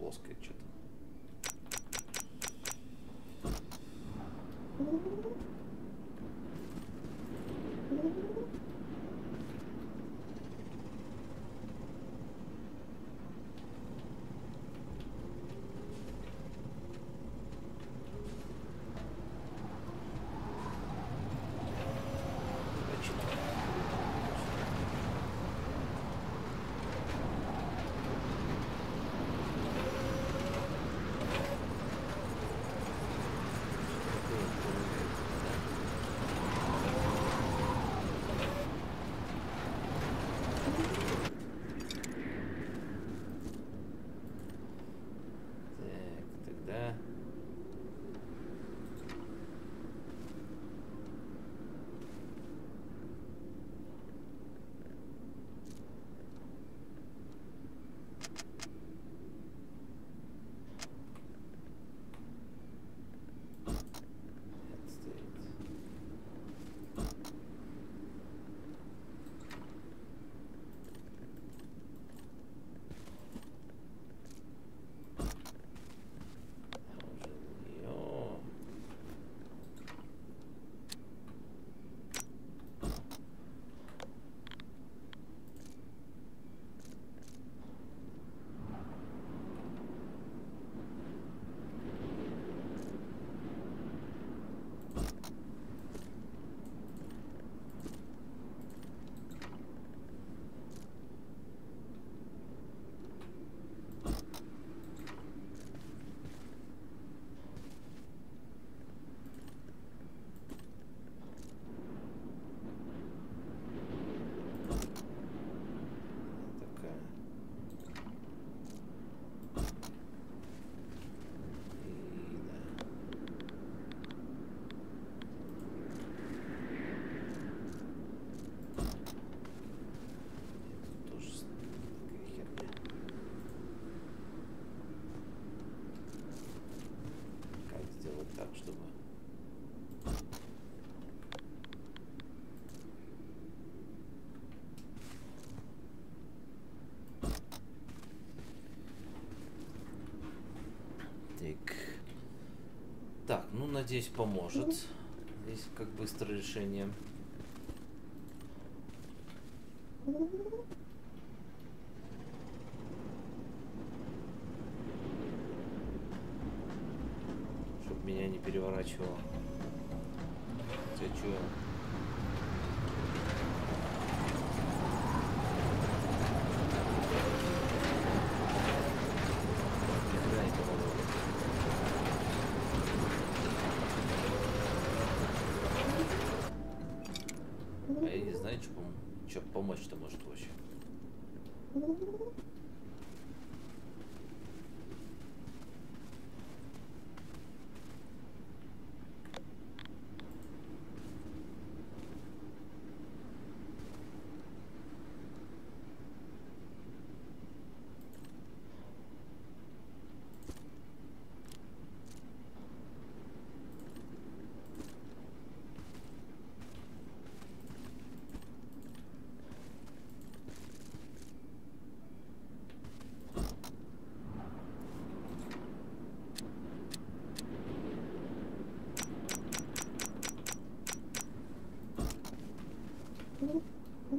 попробуем. Это у нас плоское что-то. Надеюсь, поможет. Здесь как быстрое решение. Pomoć to možda.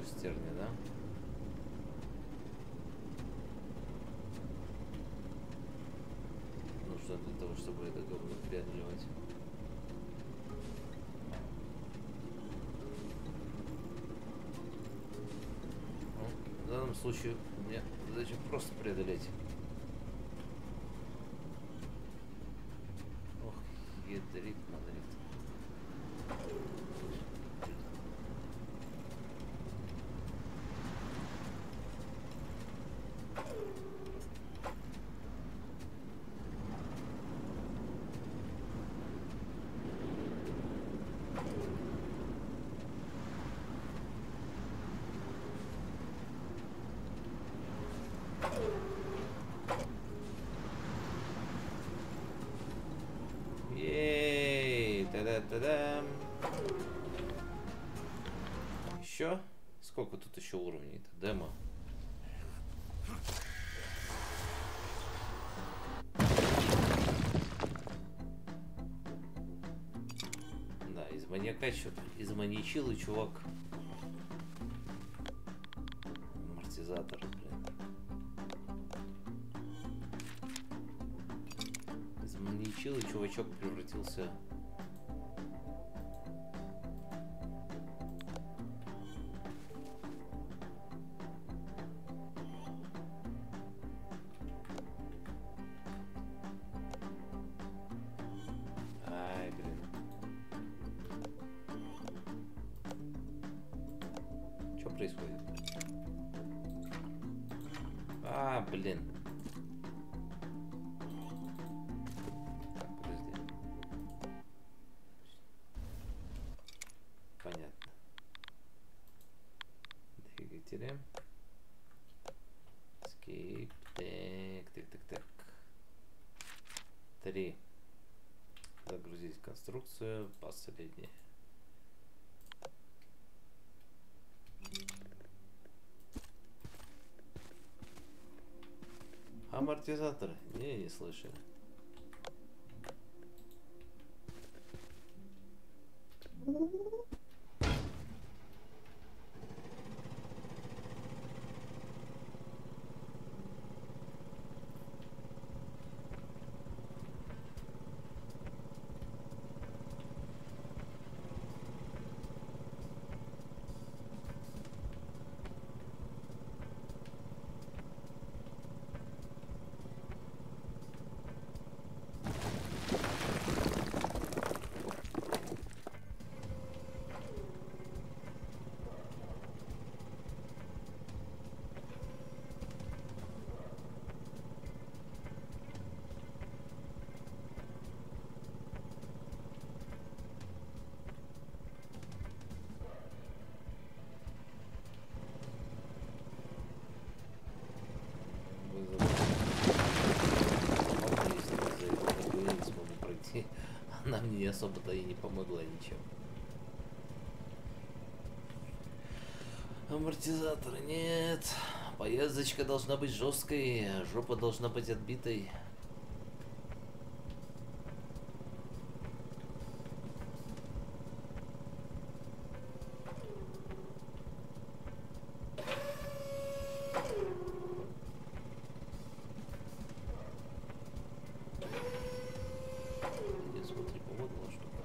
Шестерни, да? Нужно для того, чтобы это говно преодолевать. Ну, в данном случае меня задача просто преодолеть. Сколько тут еще уровней-то? Демо. Да, из маньяка. Из маньячилы чувак. Амортизатор, блин. Из маньячилы чувачок превратился А, блин. Так, подожди. Понятно. Двигатели. Escape. Так, так, так, так. Три. Загрузить конструкцию. Последнее. Амортизаторы? Не, не слышали. Особо-то и не помогла ничем. Амортизатор нет. Поездочка должна быть жесткой, жопа должна быть отбитой. Иди смотри, погода была штука.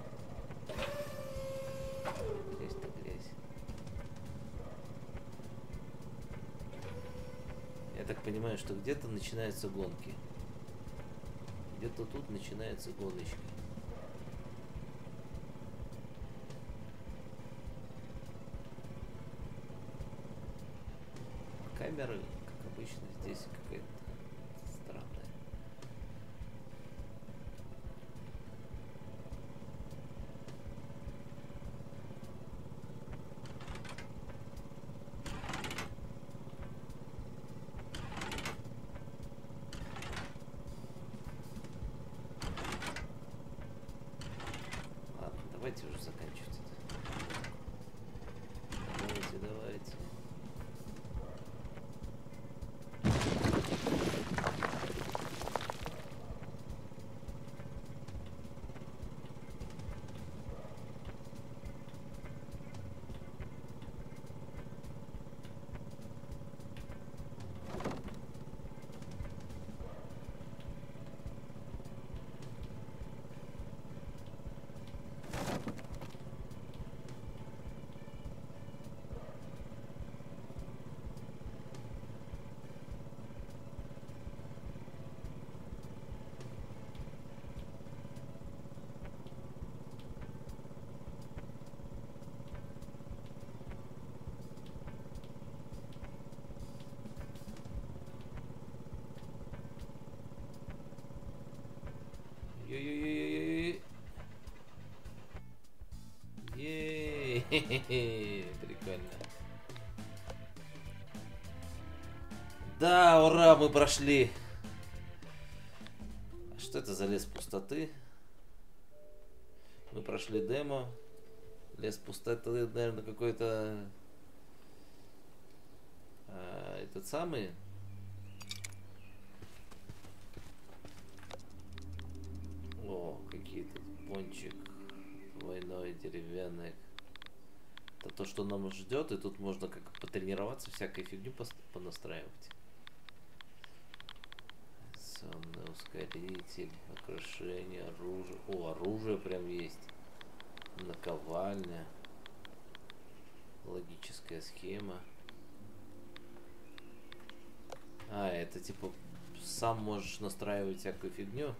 Грязь-то грязь. Я так понимаю, что где-то начинаются гонки. Где-то тут начинается гоночка. Камеры, как обычно, здесь какая-то странная. Ладно, давайте уже заканчивать это. Давайте, давайте. Ой-ой-ой-ой-ой. Прикольно. Да, ура, мы прошли. Что это за лес пустоты? Мы прошли демо. Лес пустоты, наверное, какой-то... а, этот самый... О, какие тут пончик двойной, деревянный. Это то, что нам ждет, и тут можно как потренироваться, всякой фигню понастраивать. Сонный ускоритель, украшение, оружие. О, оружие прям есть. Наковальня. Логическая схема. А, это типа сам можешь настраивать всякую фигню.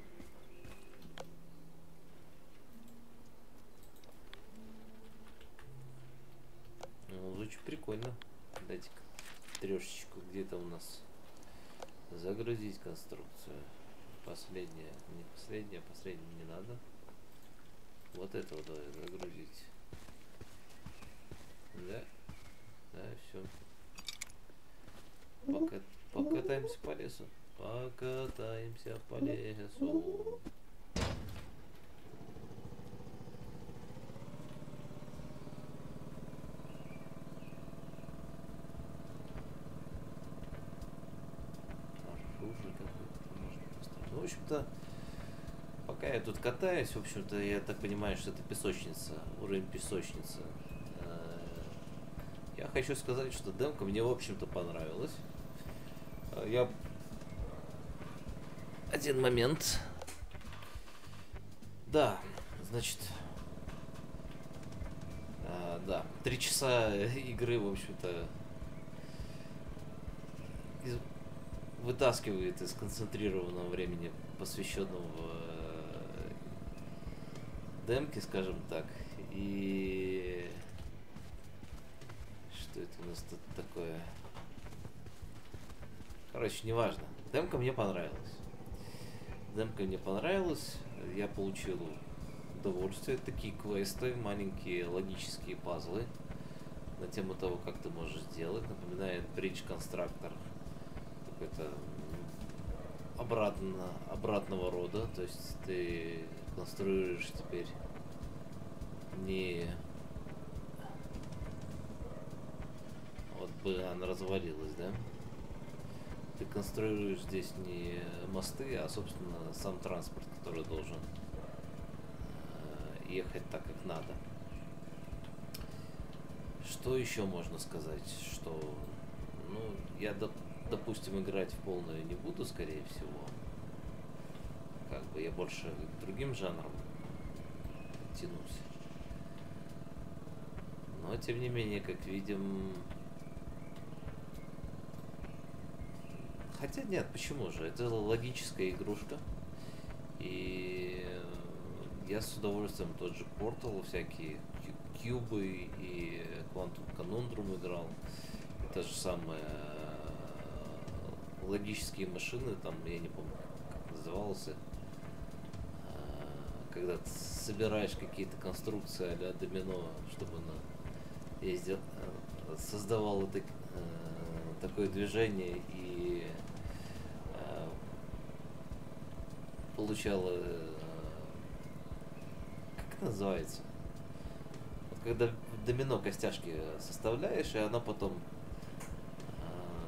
Ну, звучит прикольно. Дайте-ка трешечку где-то у нас загрузить конструкцию. Последняя, не последняя, последняя не надо. Вот это вот давай загрузить. Да, да, все. Пока, покатаемся по лесу. Покатаемся по лесу. оружие какое-то можно поставить. Ну, в общем-то, пока я тут катаюсь, в общем-то, я так понимаю, что это песочница, уровень песочницы. Э, Я хочу сказать, что демка мне, в общем-то, понравилась. Э, Я... Один момент. Да, значит... а, да, три часа игры, в общем-то, вытаскивает из концентрированного времени, посвященного э, демке, скажем так. И что это у нас тут такое? Короче, неважно. Демка мне понравилась. Демка мне понравилась. Я получил удовольствие. Такие квесты, маленькие логические пазлы на тему того, как ты можешь сделать. Напоминает Bridge Constructor какой-то обратно, обратного рода, то есть ты конструируешь теперь не... Вот бы она развалилась, да? Ты конструируешь здесь не мосты, а, собственно, сам транспорт, который должен э, ехать так, как надо. Что еще можно сказать, что... Ну, я доп допустим, играть в полную не буду, скорее всего. Как бы я больше к другим жанрам тянусь. Но, тем не менее, как видим... Хотя нет, почему же? Это логическая игрушка. И я с удовольствием тот же Portal, всякие кубы и Quantum Conundrum играл. И та же самая логические машины, там, я не помню, как назывался, А, когда ты собираешь какие-то конструкции а домино, чтобы она ездил, э, создавала так- э, такое движение и э, получала э, как это называется? Когда домино костяшки составляешь, и оно потом э,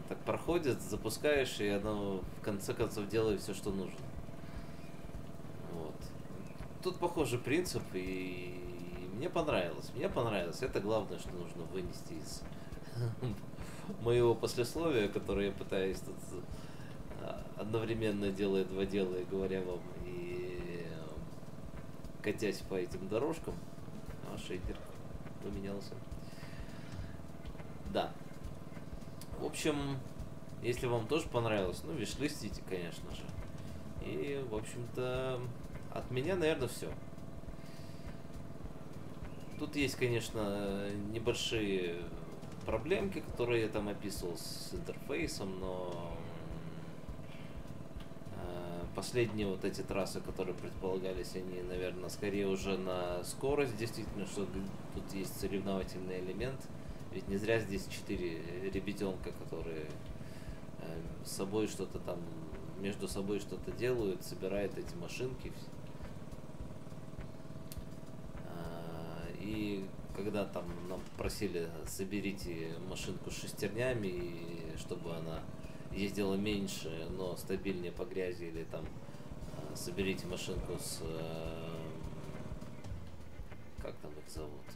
так проходит, запускаешь, и оно в конце концов делает все, что нужно. Вот. Тут похожий принцип, и мне понравилось. Мне понравилось. Это главное, что нужно вынести из моего послесловия, которое я пытаюсь тут а, одновременно делая два дела и говоря вам, и э, катясь по этим дорожкам. А, шейдер поменялся. Да. В общем, если вам тоже понравилось, ну, вишлистите, конечно же. И, в общем-то, от меня, наверное, все. Тут есть, конечно, небольшие проблемки, которые я там описывал с интерфейсом, но э, последние вот эти трассы, которые предполагались, они, наверное, скорее уже на скорость, действительно, что тут есть соревновательный элемент. Ведь не зря здесь четыре ребятенка, которые э, с собой что-то там, между собой что-то делают, собирают эти машинки. А, И когда там нам просили соберите машинку с шестернями, чтобы она ездила меньше, но стабильнее по грязи, или там а, соберите машинку с э, как там их зовут?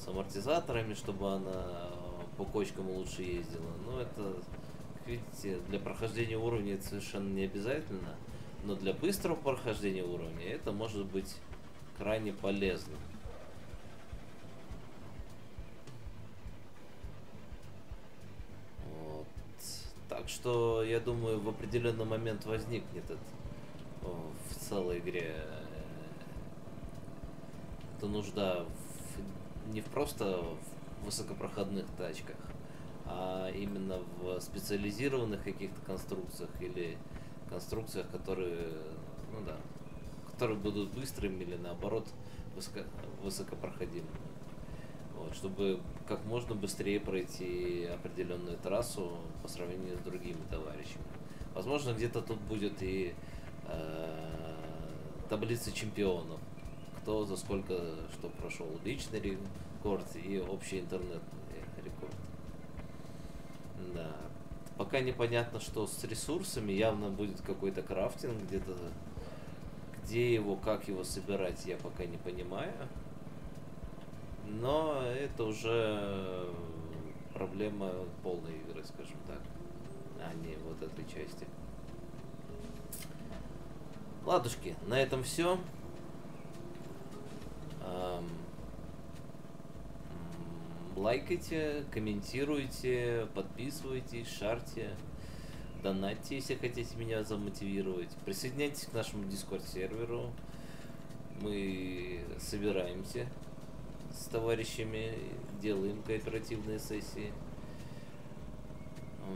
С амортизаторами, чтобы она по кочкам лучше ездила. Ну, это, как видите, для прохождения уровня это совершенно не обязательно, но для быстрого прохождения уровня это может быть крайне полезно. Вот. Так что, я думаю, в определенный момент возникнет это о, в целой игре э, эта нужда не просто в высокопроходных тачках, а именно в специализированных каких-то конструкциях или конструкциях, которые, ну да, которые будут быстрыми или наоборот высоко, высокопроходимыми. Вот, чтобы как можно быстрее пройти определенную трассу по сравнению с другими товарищами. Возможно, где-то тут будет и э, таблица чемпионов. Кто за сколько что прошел. Личный рекорд и общий интернетный рекорд. Да. Пока непонятно, что с ресурсами. Явно будет какой-то крафтинг где-то. Где его, как его собирать, я пока не понимаю. Но это уже проблема полной игры, скажем так, а не вот этой части. Ладушки, на этом все. Лайкайте, комментируйте, подписывайтесь, шарьте, донатьте, если хотите меня замотивировать. Присоединяйтесь к нашему дискорд серверу. Мы собираемся с товарищами, делаем кооперативные сессии.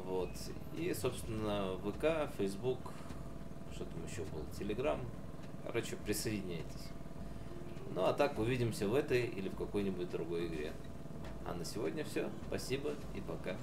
Вот. И, собственно, ВК, Facebook, что там еще было, Телеграм. Короче, присоединяйтесь. Ну а так увидимся в этой или в какой-нибудь другой игре. А на сегодня все. Спасибо и пока.